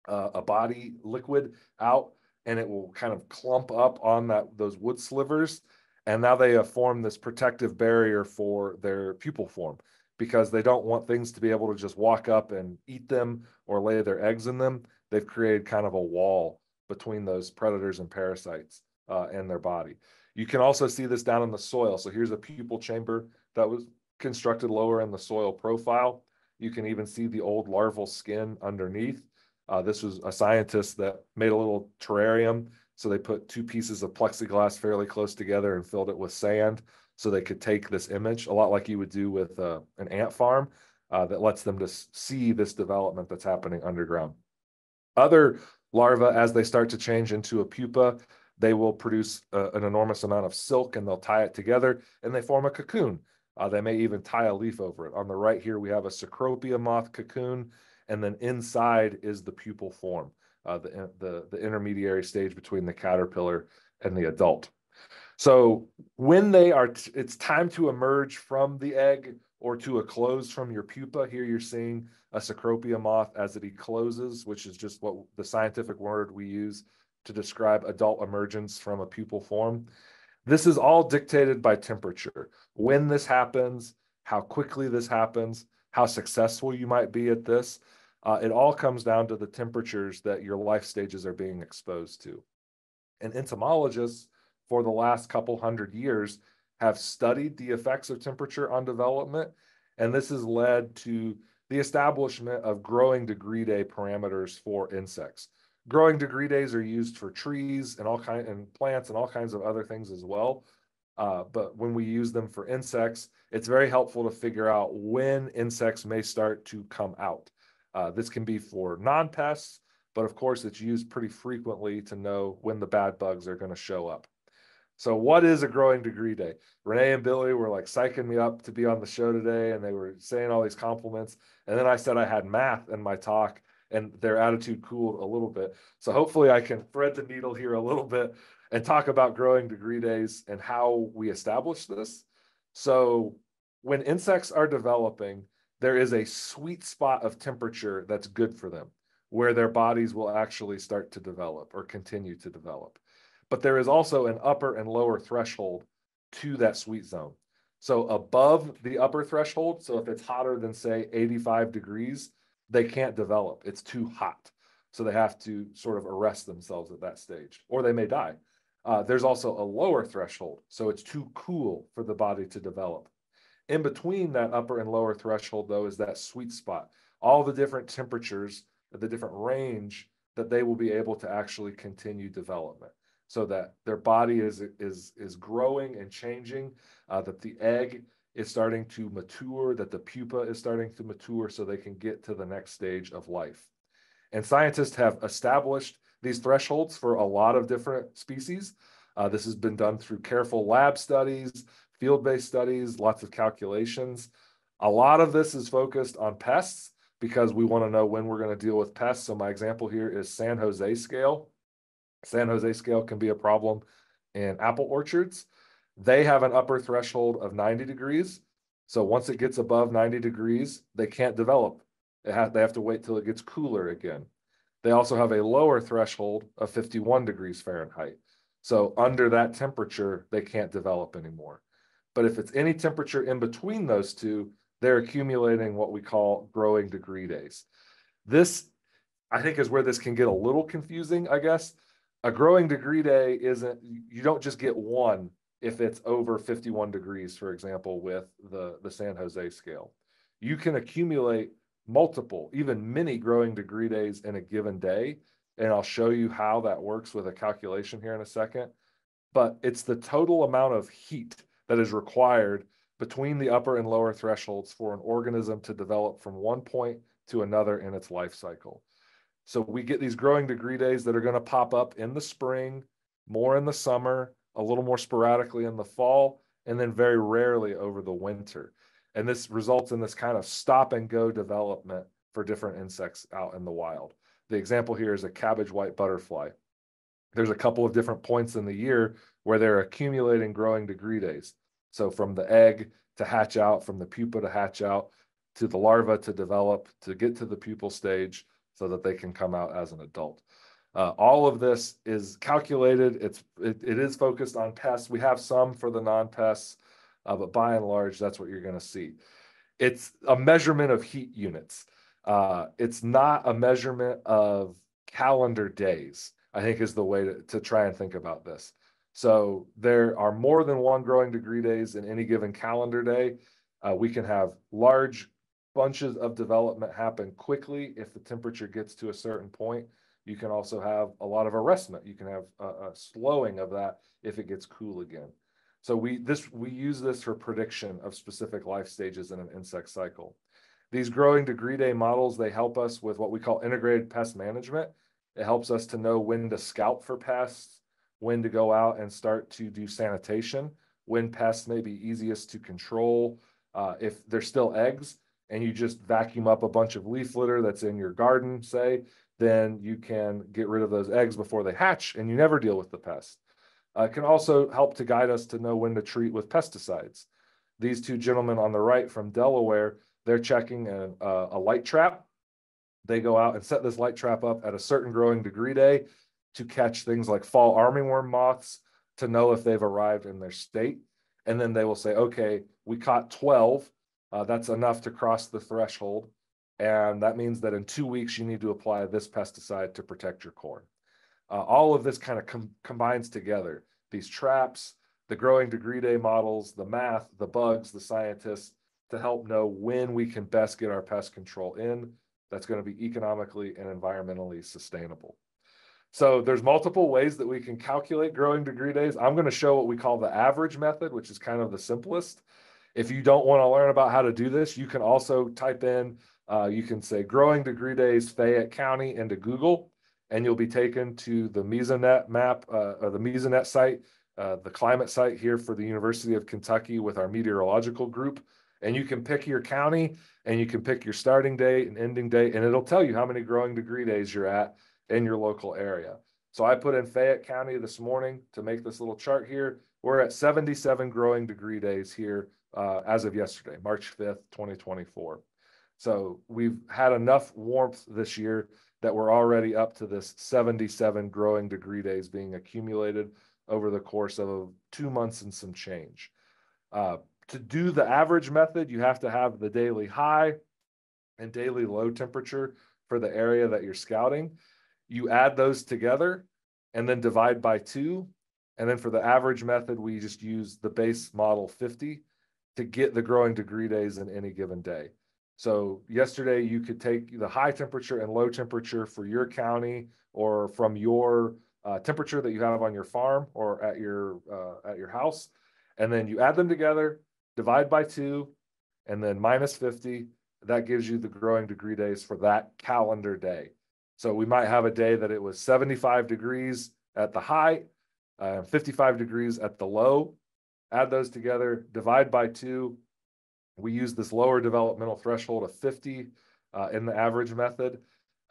uh, a body liquid out, and it will kind of clump up on that those wood slivers and now they have formed this protective barrier for their pupal form because they don't want things to be able to just walk up and eat them or lay their eggs in them. They've created kind of a wall between those predators and parasites uh, and their body. You can also see this down in the soil. So here's a pupal chamber that was constructed lower in the soil profile. You can even see the old larval skin underneath. Uh, this was a scientist that made a little terrarium. So they put two pieces of plexiglass fairly close together and filled it with sand so they could take this image, a lot like you would do with uh, an ant farm uh, that lets them to see this development that's happening underground. Other larvae, as they start to change into a pupa, they will produce uh, an enormous amount of silk and they'll tie it together and they form a cocoon. Uh, they may even tie a leaf over it. On the right here, we have a Cecropia moth cocoon, and then inside is the pupal form, uh, the, the, the intermediary stage between the caterpillar and the adult. So when they are, it's time to emerge from the egg or to eclose from your pupa. Here you're seeing a Cecropia moth as it ecloses, which is just what the scientific word we use to describe adult emergence from a pupal form. This is all dictated by temperature. When this happens, how quickly this happens, how successful you might be at this. Uh, it all comes down to the temperatures that your life stages are being exposed to. And entomologists, for the last couple hundred years, have studied the effects of temperature on development. And this has led to the establishment of growing degree day parameters for insects growing degree days are used for trees and all kind and plants and all kinds of other things as well. Uh, but when we use them for insects, it's very helpful to figure out when insects may start to come out. Uh, this can be for non-pests, but of course it's used pretty frequently to know when the bad bugs are going to show up. So what is a growing degree day? Renee and Billy were like psyching me up to be on the show today and they were saying all these compliments. And then I said I had math in my talk and their attitude cooled a little bit. So hopefully I can thread the needle here a little bit and talk about growing degree days and how we establish this. So when insects are developing, there is a sweet spot of temperature that's good for them, where their bodies will actually start to develop or continue to develop. But there is also an upper and lower threshold to that sweet zone. So above the upper threshold, so if it's hotter than say 85 degrees, they can't develop. It's too hot. So they have to sort of arrest themselves at that stage, or they may die. Uh, there's also a lower threshold. So it's too cool for the body to develop. In between that upper and lower threshold, though, is that sweet spot. All the different temperatures, the different range that they will be able to actually continue development so that their body is is is growing and changing uh, that the egg is starting to mature, that the pupa is starting to mature so they can get to the next stage of life. And scientists have established these thresholds for a lot of different species. Uh, this has been done through careful lab studies, field-based studies, lots of calculations. A lot of this is focused on pests because we want to know when we're going to deal with pests. So my example here is San Jose scale. San Jose scale can be a problem in apple orchards. They have an upper threshold of 90 degrees. So once it gets above 90 degrees, they can't develop. They have, they have to wait till it gets cooler again. They also have a lower threshold of 51 degrees Fahrenheit. So under that temperature, they can't develop anymore. But if it's any temperature in between those two, they're accumulating what we call growing degree days. This, I think, is where this can get a little confusing, I guess. A growing degree day isn't, you don't just get one if it's over 51 degrees, for example, with the, the San Jose scale. You can accumulate multiple, even many growing degree days in a given day. And I'll show you how that works with a calculation here in a second. But it's the total amount of heat that is required between the upper and lower thresholds for an organism to develop from one point to another in its life cycle. So we get these growing degree days that are going to pop up in the spring, more in the summer, a little more sporadically in the fall, and then very rarely over the winter. And this results in this kind of stop and go development for different insects out in the wild. The example here is a cabbage white butterfly. There's a couple of different points in the year where they're accumulating growing degree days. So from the egg to hatch out, from the pupa to hatch out, to the larva to develop, to get to the pupal stage so that they can come out as an adult. Uh, all of this is calculated. It's it, it is focused on pests. We have some for the non-pests, uh, but by and large, that's what you're going to see. It's a measurement of heat units. Uh, it's not a measurement of calendar days. I think is the way to, to try and think about this. So there are more than one growing degree days in any given calendar day. Uh, we can have large bunches of development happen quickly if the temperature gets to a certain point. You can also have a lot of arrestment. You can have a, a slowing of that if it gets cool again. So we this we use this for prediction of specific life stages in an insect cycle. These growing degree day models, they help us with what we call integrated pest management. It helps us to know when to scout for pests, when to go out and start to do sanitation, when pests may be easiest to control. Uh, if they're still eggs and you just vacuum up a bunch of leaf litter that's in your garden, say, then you can get rid of those eggs before they hatch and you never deal with the pest. Uh, can also help to guide us to know when to treat with pesticides. These two gentlemen on the right from Delaware they're checking a, a light trap. They go out and set this light trap up at a certain growing degree day to catch things like fall armyworm moths to know if they've arrived in their state. And then they will say, okay, we caught 12. Uh, that's enough to cross the threshold. And that means that in two weeks, you need to apply this pesticide to protect your corn. Uh, all of this kind of com- combines together these traps, the growing degree day models, the math, the bugs, the scientists, to help know when we can best get our pest control in that's going to be economically and environmentally sustainable. So there's multiple ways that we can calculate growing degree days. I'm going to show what we call the average method, which is kind of the simplest. If you don't want to learn about how to do this, you can also type in, uh, you can say growing degree days Fayette County into Google, and you'll be taken to the Mesonet map, uh, or the Mesonet site, uh, the climate site here for the University of Kentucky with our meteorological group and you can pick your county and you can pick your starting date and ending date, and it'll tell you how many growing degree days you're at in your local area. So I put in Fayette County this morning to make this little chart here. We're at 77 growing degree days here uh, as of yesterday, March 5th, 2024. So we've had enough warmth this year that we're already up to this 77 growing degree days being accumulated over the course of two months and some change. Uh, to do the average method, you have to have the daily high and daily low temperature for the area that you're scouting. You add those together and then divide by two. And then for the average method, we just use the base model 50 to get the growing degree days in any given day. So yesterday you could take the high temperature and low temperature for your county or from your uh, temperature that you have on your farm or at your uh, at your house, and then you add them together divide by two, and then minus 50. That gives you the growing degree days for that calendar day. So we might have a day that it was 75 degrees at the high, uh, 55 degrees at the low. Add those together, divide by two. We use this lower developmental threshold of 50 uh, in the average method.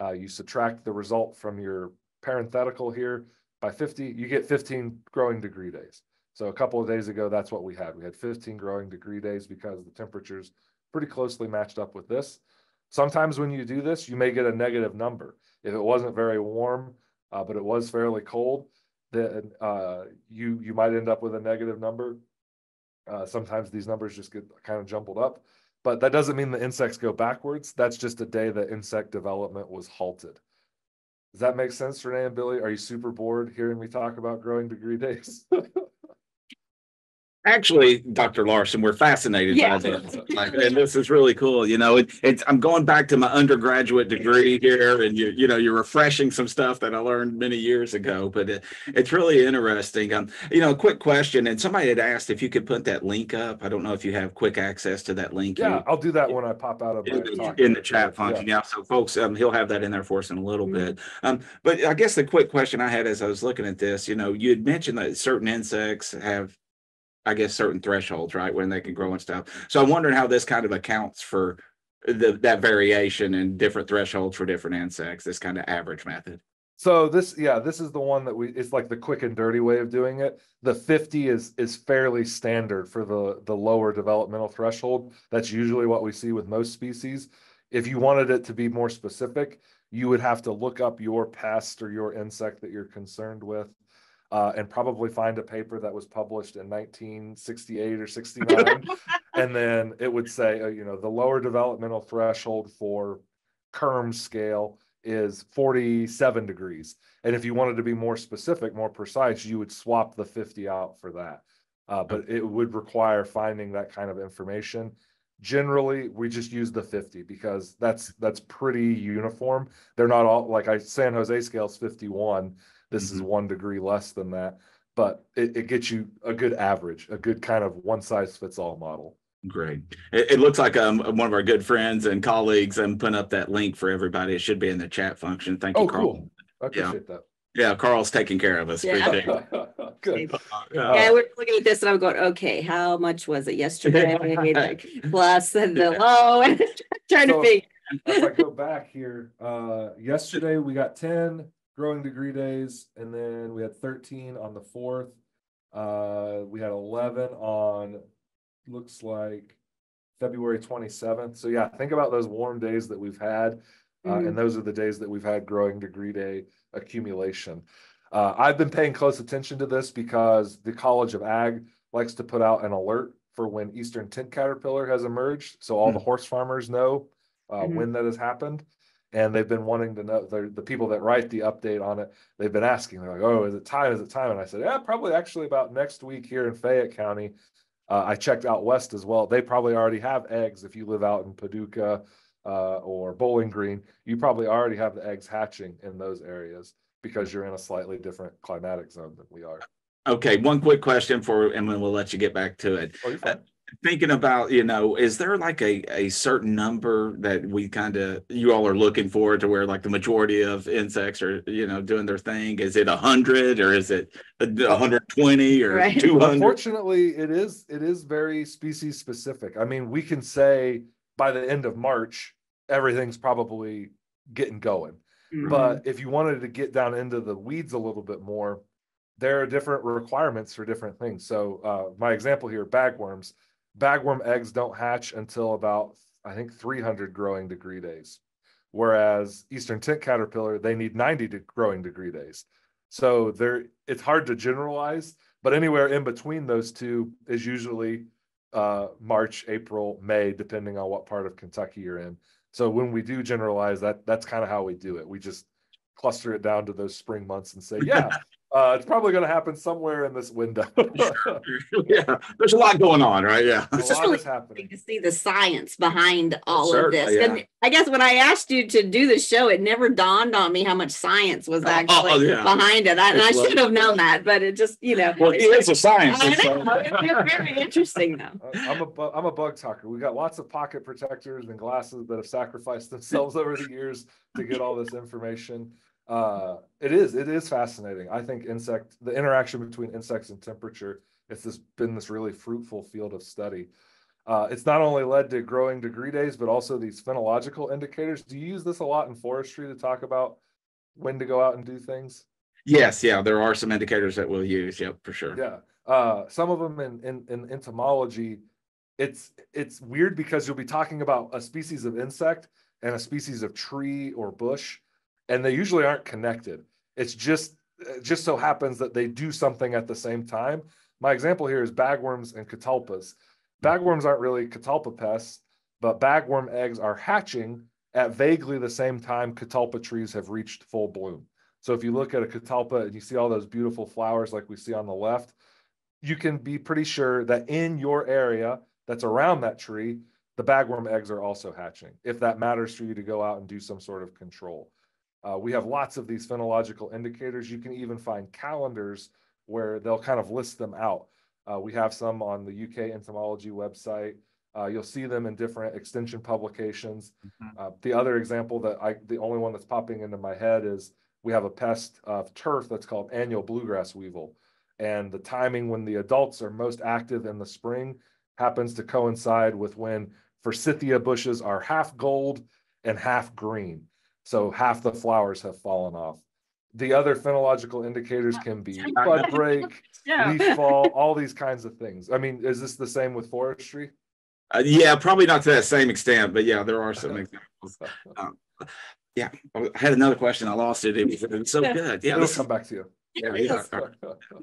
Uh, you subtract the result from your parenthetical here by 50, you get 15 growing degree days. So a couple of days ago, that's what we had. We had 15 growing degree days because the temperatures pretty closely matched up with this. Sometimes when you do this, you may get a negative number. If it wasn't very warm, uh, but it was fairly cold, then uh, you you might end up with a negative number. Uh, sometimes these numbers just get kind of jumbled up, but that doesn't mean the insects go backwards. That's just a day that insect development was halted. Does that make sense, Renee and Billy? Are you super bored hearing me talk about growing degree days? Actually, Dr. Larson, we're fascinated by this. Like, and this is really cool. You know, it, it's I'm going back to my undergraduate degree here, and you you know you're refreshing some stuff that I learned many years ago. But it, it's really interesting. Um, you know, quick question, and somebody had asked if you could put that link up. I don't know if you have quick access to that link. Yeah, You- I'll do that when I pop out of my in, talk. in the chat function. Yeah. So folks, um, he'll have that in there for us in a little Mhm. bit. Um, but I guess the quick question I had as I was looking at this, you know, you had mentioned that certain insects have, I guess, certain thresholds, right, when they can grow and stuff. So I'm wondering how this kind of accounts for the, that variation and different thresholds for different insects, this kind of average method. So this, yeah, this is the one that we, it's like the quick and dirty way of doing it. The fifty is, is fairly standard for the, the lower developmental threshold. That's usually what we see with most species. If you wanted it to be more specific, you would have to look up your pest or your insect that you're concerned with. Uh, and probably find a paper that was published in nineteen sixty-eight or sixty-nine. And then it would say, uh, you know, the lower developmental threshold for Kermes scale is forty-seven degrees. And if you wanted to be more specific, more precise, you would swap the fifty out for that. Uh, but it would require finding that kind of information. Generally, we just use the fifty because that's, that's pretty uniform. They're not all, like I, San Jose scale is fifty-one. This is one degree less than that. But it, it gets you a good average, a good kind of one size fits all model. Great. It, it looks like um one of our good friends and colleagues I'm putting up that link for everybody. It should be in the chat function. Thank you, Oh, Carl. cool. I appreciate that. Yeah, Carl's taking care of us. Yeah. Appreciate it. Good. Yeah, we're looking at this and I'm going, okay, how much was it yesterday? Like, Plus and the low and trying to So- figure. If I go back here, uh, yesterday we got ten growing degree days and then we had thirteen on the fourth. Uh, we had eleven on, looks like February twenty-seventh. So yeah, think about those warm days that we've had. Uh, Mhm. and those are the days that we've had growing degree day accumulation. Uh, I've been paying close attention to this because the College of Ag likes to put out an alert for when Eastern tent Caterpillar has emerged. So all the horse farmers know uh, Mhm. when that has happened. And they've been wanting to know, the, the people that write the update on it, they've been asking, they're like, oh, is it time? Is it time? And I said, yeah, probably actually about next week here in Fayette County. Uh, I checked out west as well. They probably already have eggs if you live out in Paducah uh, or Bowling Green. You probably already have the eggs hatching in those areas because you're in a slightly different climatic zone than we are. Okay, one quick question for, and then we'll let you get back to it. Oh, fine. Thinking about, you know, is there like a, a certain number that we kind of, you all are looking for to where like the majority of insects are, you know, doing their thing? Is it a hundred or is it a hundred twenty or Right. two hundred? Unfortunately, it is, it is very species specific. I mean, we can say by the end of March, everything's probably getting going. Mhm. But if you wanted to get down into the weeds a little bit more, there are different requirements for different things. So uh, my example here, bagworms. Bagworm eggs don't hatch until about, I think, three hundred growing degree days. Whereas Eastern tent caterpillar, they need ninety to growing degree days. So there, it's hard to generalize, but anywhere in between those two is usually uh, March, April, May, depending on what part of Kentucky you're in. So when we do generalize that, that's kind of how we do it. We just cluster it down to those spring months and say, yeah, uh, it's probably going to happen somewhere in this window. Yeah, there's a lot going on, right? Yeah. It's just lot really is happening. to see the science behind all of Certainly, this. And I guess when I asked you to do the show, it never dawned on me how much science was Oh, actually yeah. behind it. I- And I should have known that, but it just, you know. Well, he is a I scientist. know, so- it's very interesting though. I'm a bu- I'm a bug talker. We got lots of pocket protectors and glasses that have sacrificed themselves over the years to get all this information. Uh, it is it is fascinating. I think insect the interaction between insects and temperature. It's this been this really fruitful field of study. Uh, it's not only led to growing degree days, but also these phenological indicators. Do you use this a lot in forestry to talk about when to go out and do things? Yes, yeah, there are some indicators that we'll use. Yep, for sure. Yeah, uh, some of them in, in, in entomology, it's, it's weird because you'll be talking about a species of insect and a species of tree or bush, and they usually aren't connected. It's just, it just so happens that they do something at the same time. My example here is bagworms and catalpas. Bagworms aren't really catalpa pests, but bagworm eggs are hatching at vaguely the same time catalpa trees have reached full bloom. So if you look at a catalpa and you see all those beautiful flowers like we see on the left, you can be pretty sure that in your area that's around that tree, the bagworm eggs are also hatching, if that matters for you to go out and do some sort of control. Uh, we have lots of these phenological indicators. You can even find calendars where they'll kind of list them out. Uh, we have some on the UK entomology website. Uh, you'll see them in different extension publications. Mhm. Uh, the other example that I, the only one that's popping into my head is we have a pest of turf that's called annual bluegrass weevil. And the timing when the adults are most active in the spring happens to coincide with when forsythia bushes are half gold and half green. So half the flowers have fallen off. The other phenological indicators can be bud break, Yeah. leaf fall, all these kinds of things. I mean, is this the same with forestry? Uh, yeah, probably not to that same extent, but yeah, there are some examples. Um, Yeah, I had another question. I lost it. It was, it was so Yeah. good. Yeah, It'll this- come back to you. yeah, yeah.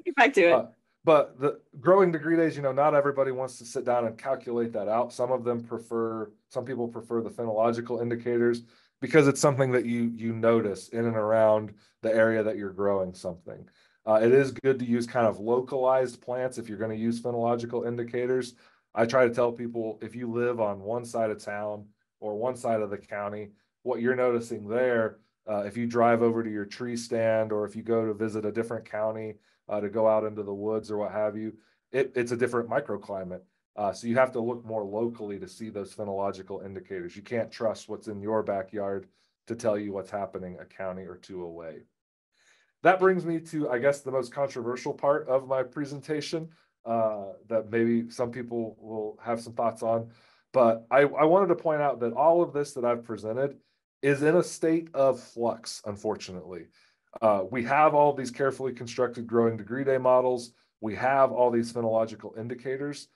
Get back to it. Uh, But the growing degree days, you know, not everybody wants to sit down and calculate that out. Some of them prefer, some people prefer the phenological indicators. Because it's something that you you notice in and around the area that you're growing something. Uh, it is good to use kind of localized plants if you're going to use phenological indicators. I try to tell people if you live on one side of town or one side of the county, what you're noticing there, uh, if you drive over to your tree stand or if you go to visit a different county uh, to go out into the woods or what have you, it, it's a different microclimate. Uh, so you have to look more locally to see those phenological indicators. You can't trust what's in your backyard to tell you what's happening a county or two away. That brings me to, I guess, the most controversial part of my presentation uh, that maybe some people will have some thoughts on. But I, I wanted to point out that all of this that I've presented is in a state of flux, unfortunately. Uh, we have all these carefully constructed growing degree day models. We have all these phenological indicators,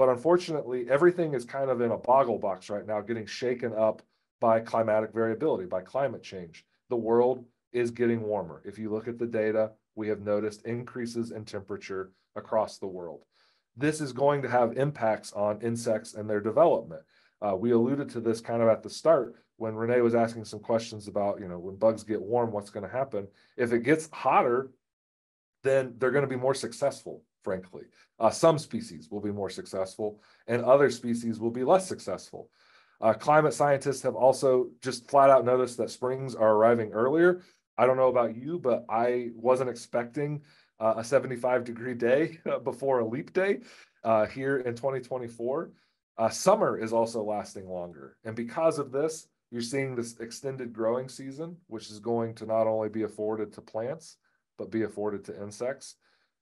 but unfortunately, everything is kind of in a boggle box right now, getting shaken up by climatic variability, by climate change. The world is getting warmer. If you look at the data, we have noticed increases in temperature across the world. This is going to have impacts on insects and their development. Uh, we alluded to this kind of at the start when Renee was asking some questions about, you know, when bugs get warm, what's going to happen? If it gets hotter, then they're going to be more successful, frankly. Uh, some species will be more successful, and other species will be less successful. Uh, climate scientists have also just flat out noticed that springs are arriving earlier. I don't know about you, but I wasn't expecting uh, a 75 degree day before a leap day uh, here in 2024. Uh, summer is also lasting longer. And because of this, you're seeing this extended growing season, which is going to not only be afforded to plants, but be afforded to insects.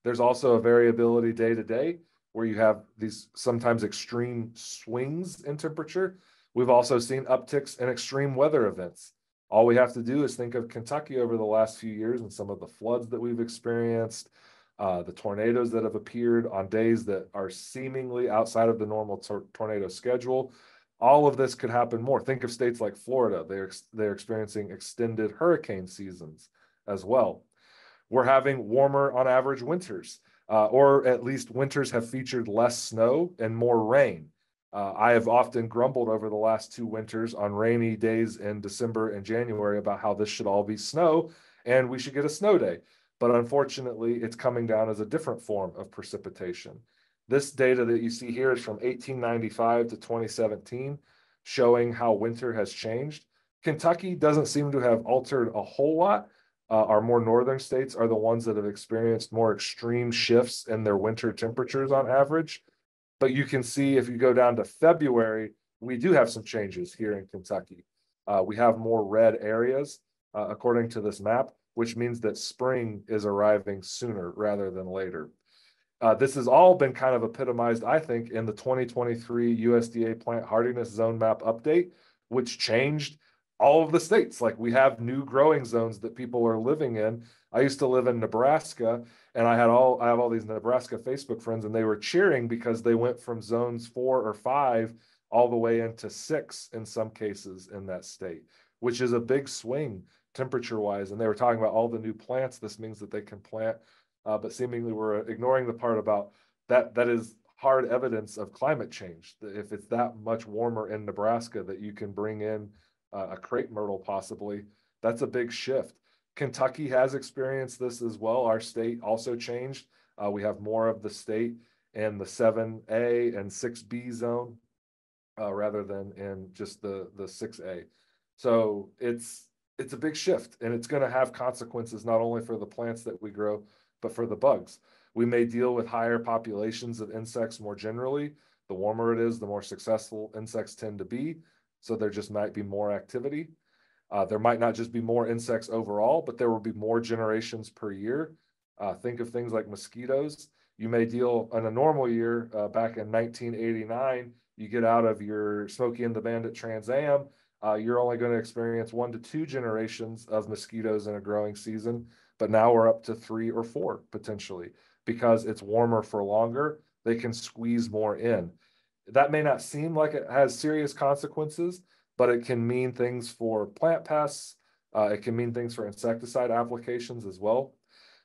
There's also a variability day to day where you have these sometimes extreme swings in temperature. We've also seen upticks in extreme weather events. All we have to do is think of Kentucky over the last few years and some of the floods that we've experienced, uh, the tornadoes that have appeared on days that are seemingly outside of the normal tor- tornado schedule. All of this could happen more. Think of states like Florida; they're they're experiencing extended hurricane seasons as well. We're having warmer on average winters, uh, or at least winters have featured less snow and more rain. Uh, I have often grumbled over the last two winters on rainy days in December and January about how this should all be snow and we should get a snow day. But unfortunately, it's coming down as a different form of precipitation. This data that you see here is from 1895 to 2017, showing how winter has changed. Kentucky doesn't seem to have altered a whole lot. Uh, our more northern states are the ones that have experienced more extreme shifts in their winter temperatures on average. But you can see if you go down to February, we do have some changes here in Kentucky. Uh, we have more red areas uh, according to this map, which means that spring is arriving sooner rather than later. Uh, this has all been kind of epitomized, I think, in the 2023 USDA plant hardiness zone map update, which changed all of the states. Like we have new growing zones that people are living in. I used to live in Nebraska and I had all I have all these Nebraska Facebook friends and they were cheering because they went from zones 4 or 5 all the way into 6 in some cases in that state, which is a big swing temperature wise and they were talking about all the new plants this means that they can plant uh, but seemingly we're ignoring the part about that that is hard evidence of climate change if it's that much warmer in Nebraska that you can bring in uh, a crepe myrtle possibly, that's a big shift. Kentucky has experienced this as well. Our state also changed. Uh, we have more of the state in the 7A and 6B zone uh, rather than in just the, the 6A. So it's it's a big shift and it's going to have consequences not only for the plants that we grow, but for the bugs. We may deal with higher populations of insects more generally. The warmer it is, the more successful insects tend to be. So there just might be more activity. Uh, there might not just be more insects overall, but there will be more generations per year. Uh, think of things like mosquitoes. You may deal in a normal year uh, back in 1989, you get out of your Smokey and the Bandit Trans Am, uh, you're only going to experience one to two generations of mosquitoes in a growing season. But now we're up to three or four potentially because it's warmer for longer. They can squeeze more in that may not seem like it has serious consequences, but it can mean things for plant pests. Uh, it can mean things for insecticide applications as well.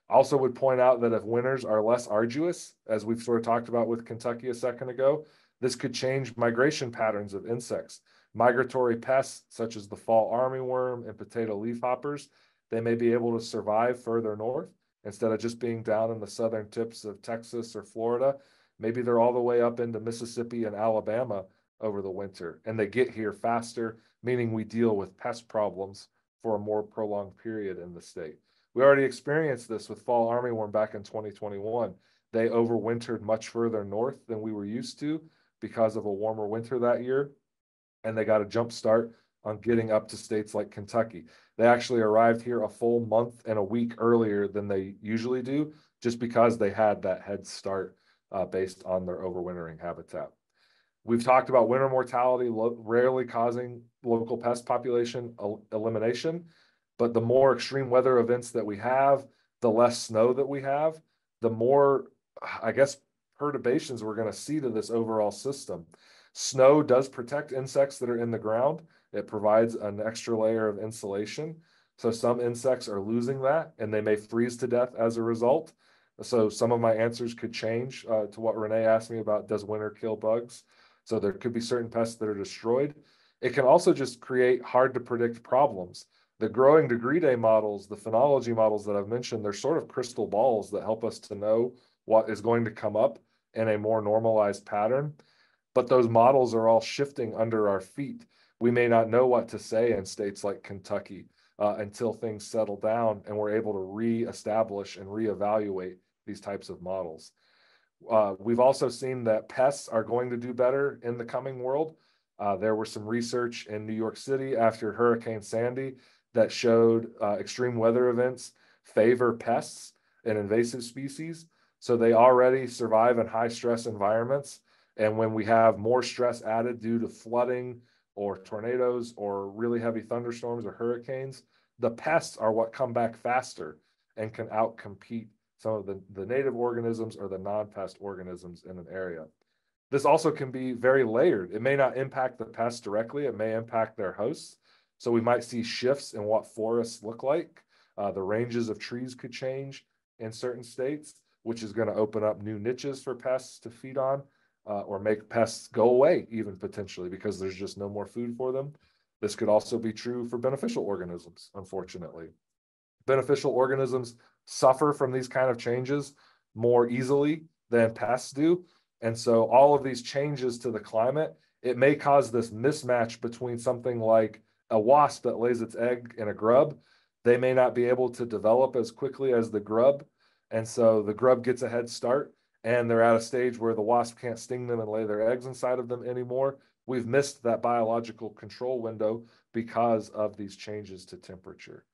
Also would point out that if winters are less arduous, as we've sort of talked about with Kentucky a second ago, This could change migration patterns of insects. Migratory pests such as the fall armyworm and potato leafhoppers, they may be able to survive further north instead of just being down in the southern tips of Texas or Florida. Maybe they're all the way up into Mississippi and Alabama over the winter and they get here faster, meaning we deal with pest problems for a more prolonged period in the state. We already experienced this with fall armyworm back in 2021. They overwintered much further north than we were used to because of a warmer winter that year. And they got a jump start on getting up to states like Kentucky. They actually arrived here a full month and a week earlier than they usually do, just because they had that head start uh, based on their overwintering habitat. We've talked about winter mortality rarely causing local pest population el elimination, but the more extreme weather events that we have, the less snow that we have, the more, I guess, perturbations we're going to see to this overall system. Snow does protect insects that are in the ground. It provides an extra layer of insulation. So some insects are losing that and they may freeze to death as a result. So some of my answers could change uh, to what Renee asked me about, does winter kill bugs? So there could be certain pests that are destroyed. It can also just create hard to predict problems. The growing degree day models, the phenology models that I've mentioned, they're sort of crystal balls that help us to know what is going to come up in a more normalized pattern. But those models are all shifting under our feet. We may not know what to say in states like Kentucky uh, until things settle down and we're able to reestablish and reevaluate these types of models. Uh, we've also seen that pests are going to do better in the coming world. Uh, there was some research in New York City after Hurricane Sandy that showed uh, extreme weather events favor pests and invasive species. So they already survive in high stress environments. And when we have more stress added due to flooding or tornadoes or really heavy thunderstorms or hurricanes, the pests are what come back faster and can outcompete some of the, the native organisms or the non-pest organisms in an area. This also can be very layered. It may not impact the pests directly, it may impact their hosts. So we might see shifts in what forests look like. Uh, the ranges of trees could change in certain states, which is going to open up new niches for pests to feed on uh, or make pests go away, even potentially, because there's just no more food for them. This could also be true for beneficial organisms, unfortunately. Beneficial organisms suffer from these kind of changes more easily than pests do. And so all of these changes to the climate, it may cause this mismatch between something like a wasp that lays its egg in a grub. They may not be able to develop as quickly as the grub. And so the grub gets a head start and they're at a stage where the wasp can't sting them and lay their eggs inside of them anymore. We've missed that biological control window because of these changes to temperature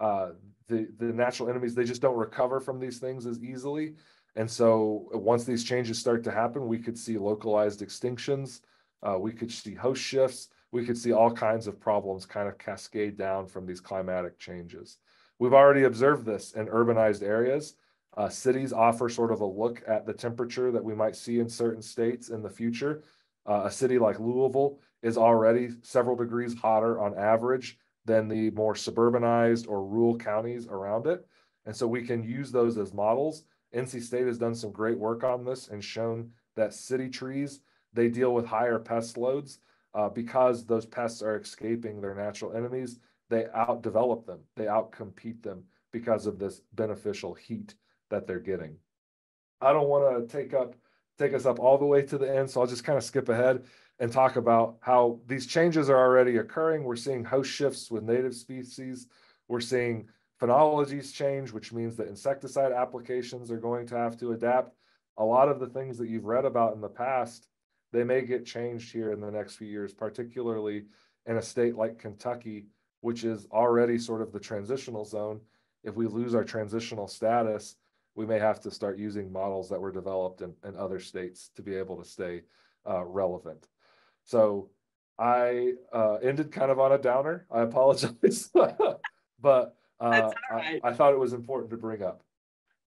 uh, the the natural enemies they just don't recover from these things as easily. And so once these changes start to happen, we could see localized extinctions. Uh, we could see host shifts. We could see all kinds of problems kind of cascade down from these climatic changes. We've already observed this in urbanized areas. Uh, cities offer sort of a look at the temperature that we might see in certain states in the future. Uh, a city like Louisville is already several degrees hotter on average than the more suburbanized or rural counties around it. And so we can use those as models. NC State has done some great work on this and shown that city trees, they deal with higher pest loads uh, because those pests are escaping their natural enemies. They outdevelop them, they outcompete them because of this beneficial heat that they're getting. I don't want to take up take us up all the way to the end, so I'll just kind of skip ahead and talk about how these changes are already occurring. We're seeing host shifts with native species. We're seeing phenologies change, which means that insecticide applications are going to have to adapt. A lot of the things that you've read about in the past, they may get changed here in the next few years, particularly in a state like Kentucky, which is already sort of the transitional zone. If we lose our transitional status, we may have to start using models that were developed in, in other states to be able to stay uh, relevant. So I uh, ended kind of on a downer. I apologize, but uh, I, I thought it was important to bring up.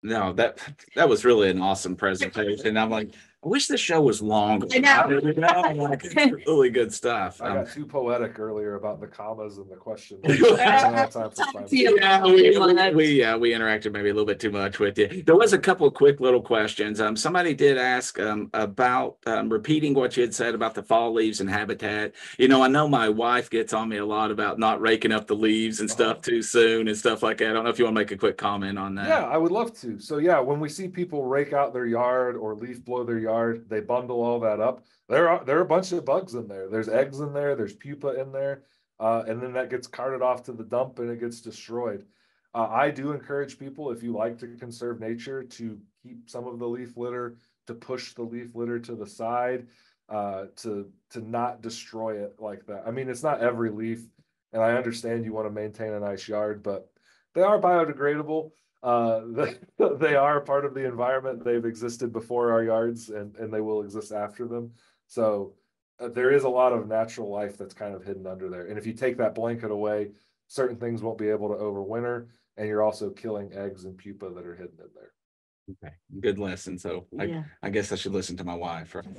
No, that that was really an awesome presentation. I'm like, I wish this show was longer. I know. You know, like, it's really good stuff. I Um, got too poetic earlier about the commas and the questions. Yeah. I don't have time for Talk spiders. to you. Yeah, we, we, yeah, we interacted maybe a little bit too much with you. There was a couple of quick little questions. Um, somebody did ask, um, about, um, repeating what you had said about the fall leaves and habitat. You know, I know my wife gets on me a lot about not raking up the leaves and stuff too soon and stuff like that. I don't know if you want to make a quick comment on that. Yeah, I would love to. So yeah, when we see people rake out their yard or leaf blow their yard, they bundle all that up. There are there are a bunch of bugs in there. There's eggs in there. There's pupa in there, uh, and then that gets carted off to the dump and it gets destroyed. Uh, I do encourage people if you like to conserve nature to keep some of the leaf litter, to push the leaf litter to the side, uh, to to not destroy it like that. I mean, it's not every leaf, and I understand you want to maintain a nice yard, but they are biodegradable. Uh, they, are part of the environment. They've existed before our yards and, and they will exist after them. So uh, there is a lot of natural life that's kind of hidden under there. And if you take that blanket away, certain things won't be able to overwinter. And you're also killing eggs and pupa that are hidden in there. Okay, good lesson. So I, Yeah. I guess I should listen to my wife. right?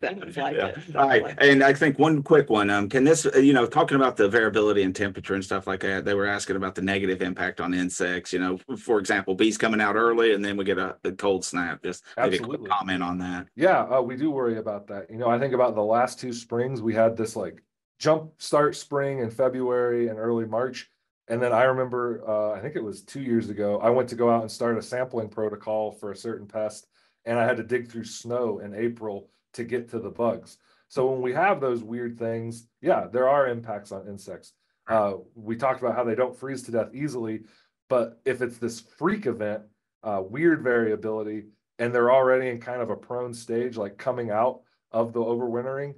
Sounds like Yeah. it. All right, and I think one quick one, um, can this, uh, you know, talking about the variability in temperature and stuff like that, they were asking about the negative impact on insects, you know, for example, bees coming out early and then we get a, a cold snap, just maybe a quick Absolutely. comment on that. Yeah, uh, we do worry about that. You know, I think about the last two springs, we had this like jump start spring in February and early March. And then I remember, uh, I think it was two years ago, I went to go out and start a sampling protocol for a certain pest. And I had to dig through snow in April to get to the bugs. So when we have those weird things, yeah, there are impacts on insects. Uh, we talked about how they don't freeze to death easily, but if it's this freak event, uh, weird variability, and they're already in kind of a prone stage, like coming out of the overwintering,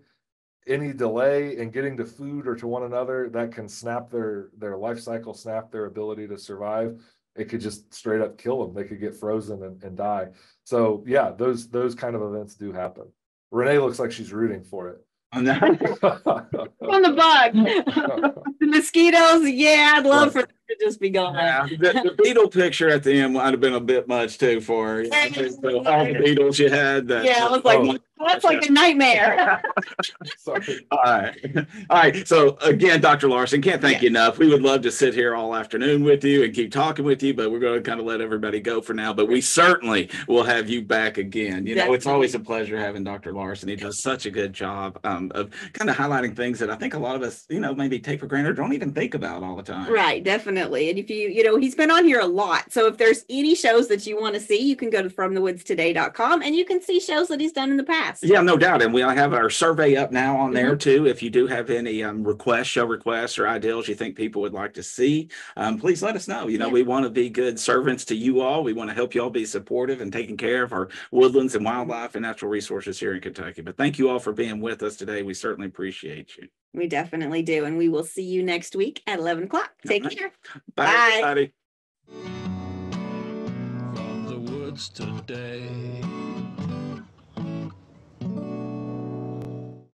any delay in getting to food or to one another that can snap their their life cycle, snap their ability to survive. It could just straight up kill them. They could get frozen and, and die. So yeah, those those kind of events do happen. Renee looks like she's rooting for it. On that, On the bug. The mosquitoes, yeah, I'd love for to just be gone. yeah, the, the beetle picture at the end might have been a bit much too for her. Yeah. So All the beetles you had. that- Yeah, I was like, Oh. that's like a nightmare. Sorry. All right. All right. So again, Dr. Larson, can't thank you enough. We would love to sit here all afternoon with you and keep talking with you, but we're going to kind of let everybody go for now. But we certainly will have you back again. You know, it's always a pleasure having Dr. Larson. He does such a good job um, of kind of highlighting things that I think a lot of us, you know, maybe take for granted, or don't even think about all the time. Right, definitely. And if you, you know, he's been on here a lot. So if there's any shows that you want to see, you can go to fromthewoodstoday.com and you can see shows that he's done in the past. Yeah, no doubt. And we have our survey up now on there too. If you do have any um, requests, show requests or ideals you think people would like to see, um, please let us know. You know, Yeah. we want to be good servants to you all. We want to help you all be supportive and taking care of our woodlands and wildlife and natural resources here in Kentucky. But thank you all for being with us today. We certainly appreciate you. We definitely do. And we will see you next week at 11 o'clock. Take right. care. Bye, Bye. everybody. from the woods today.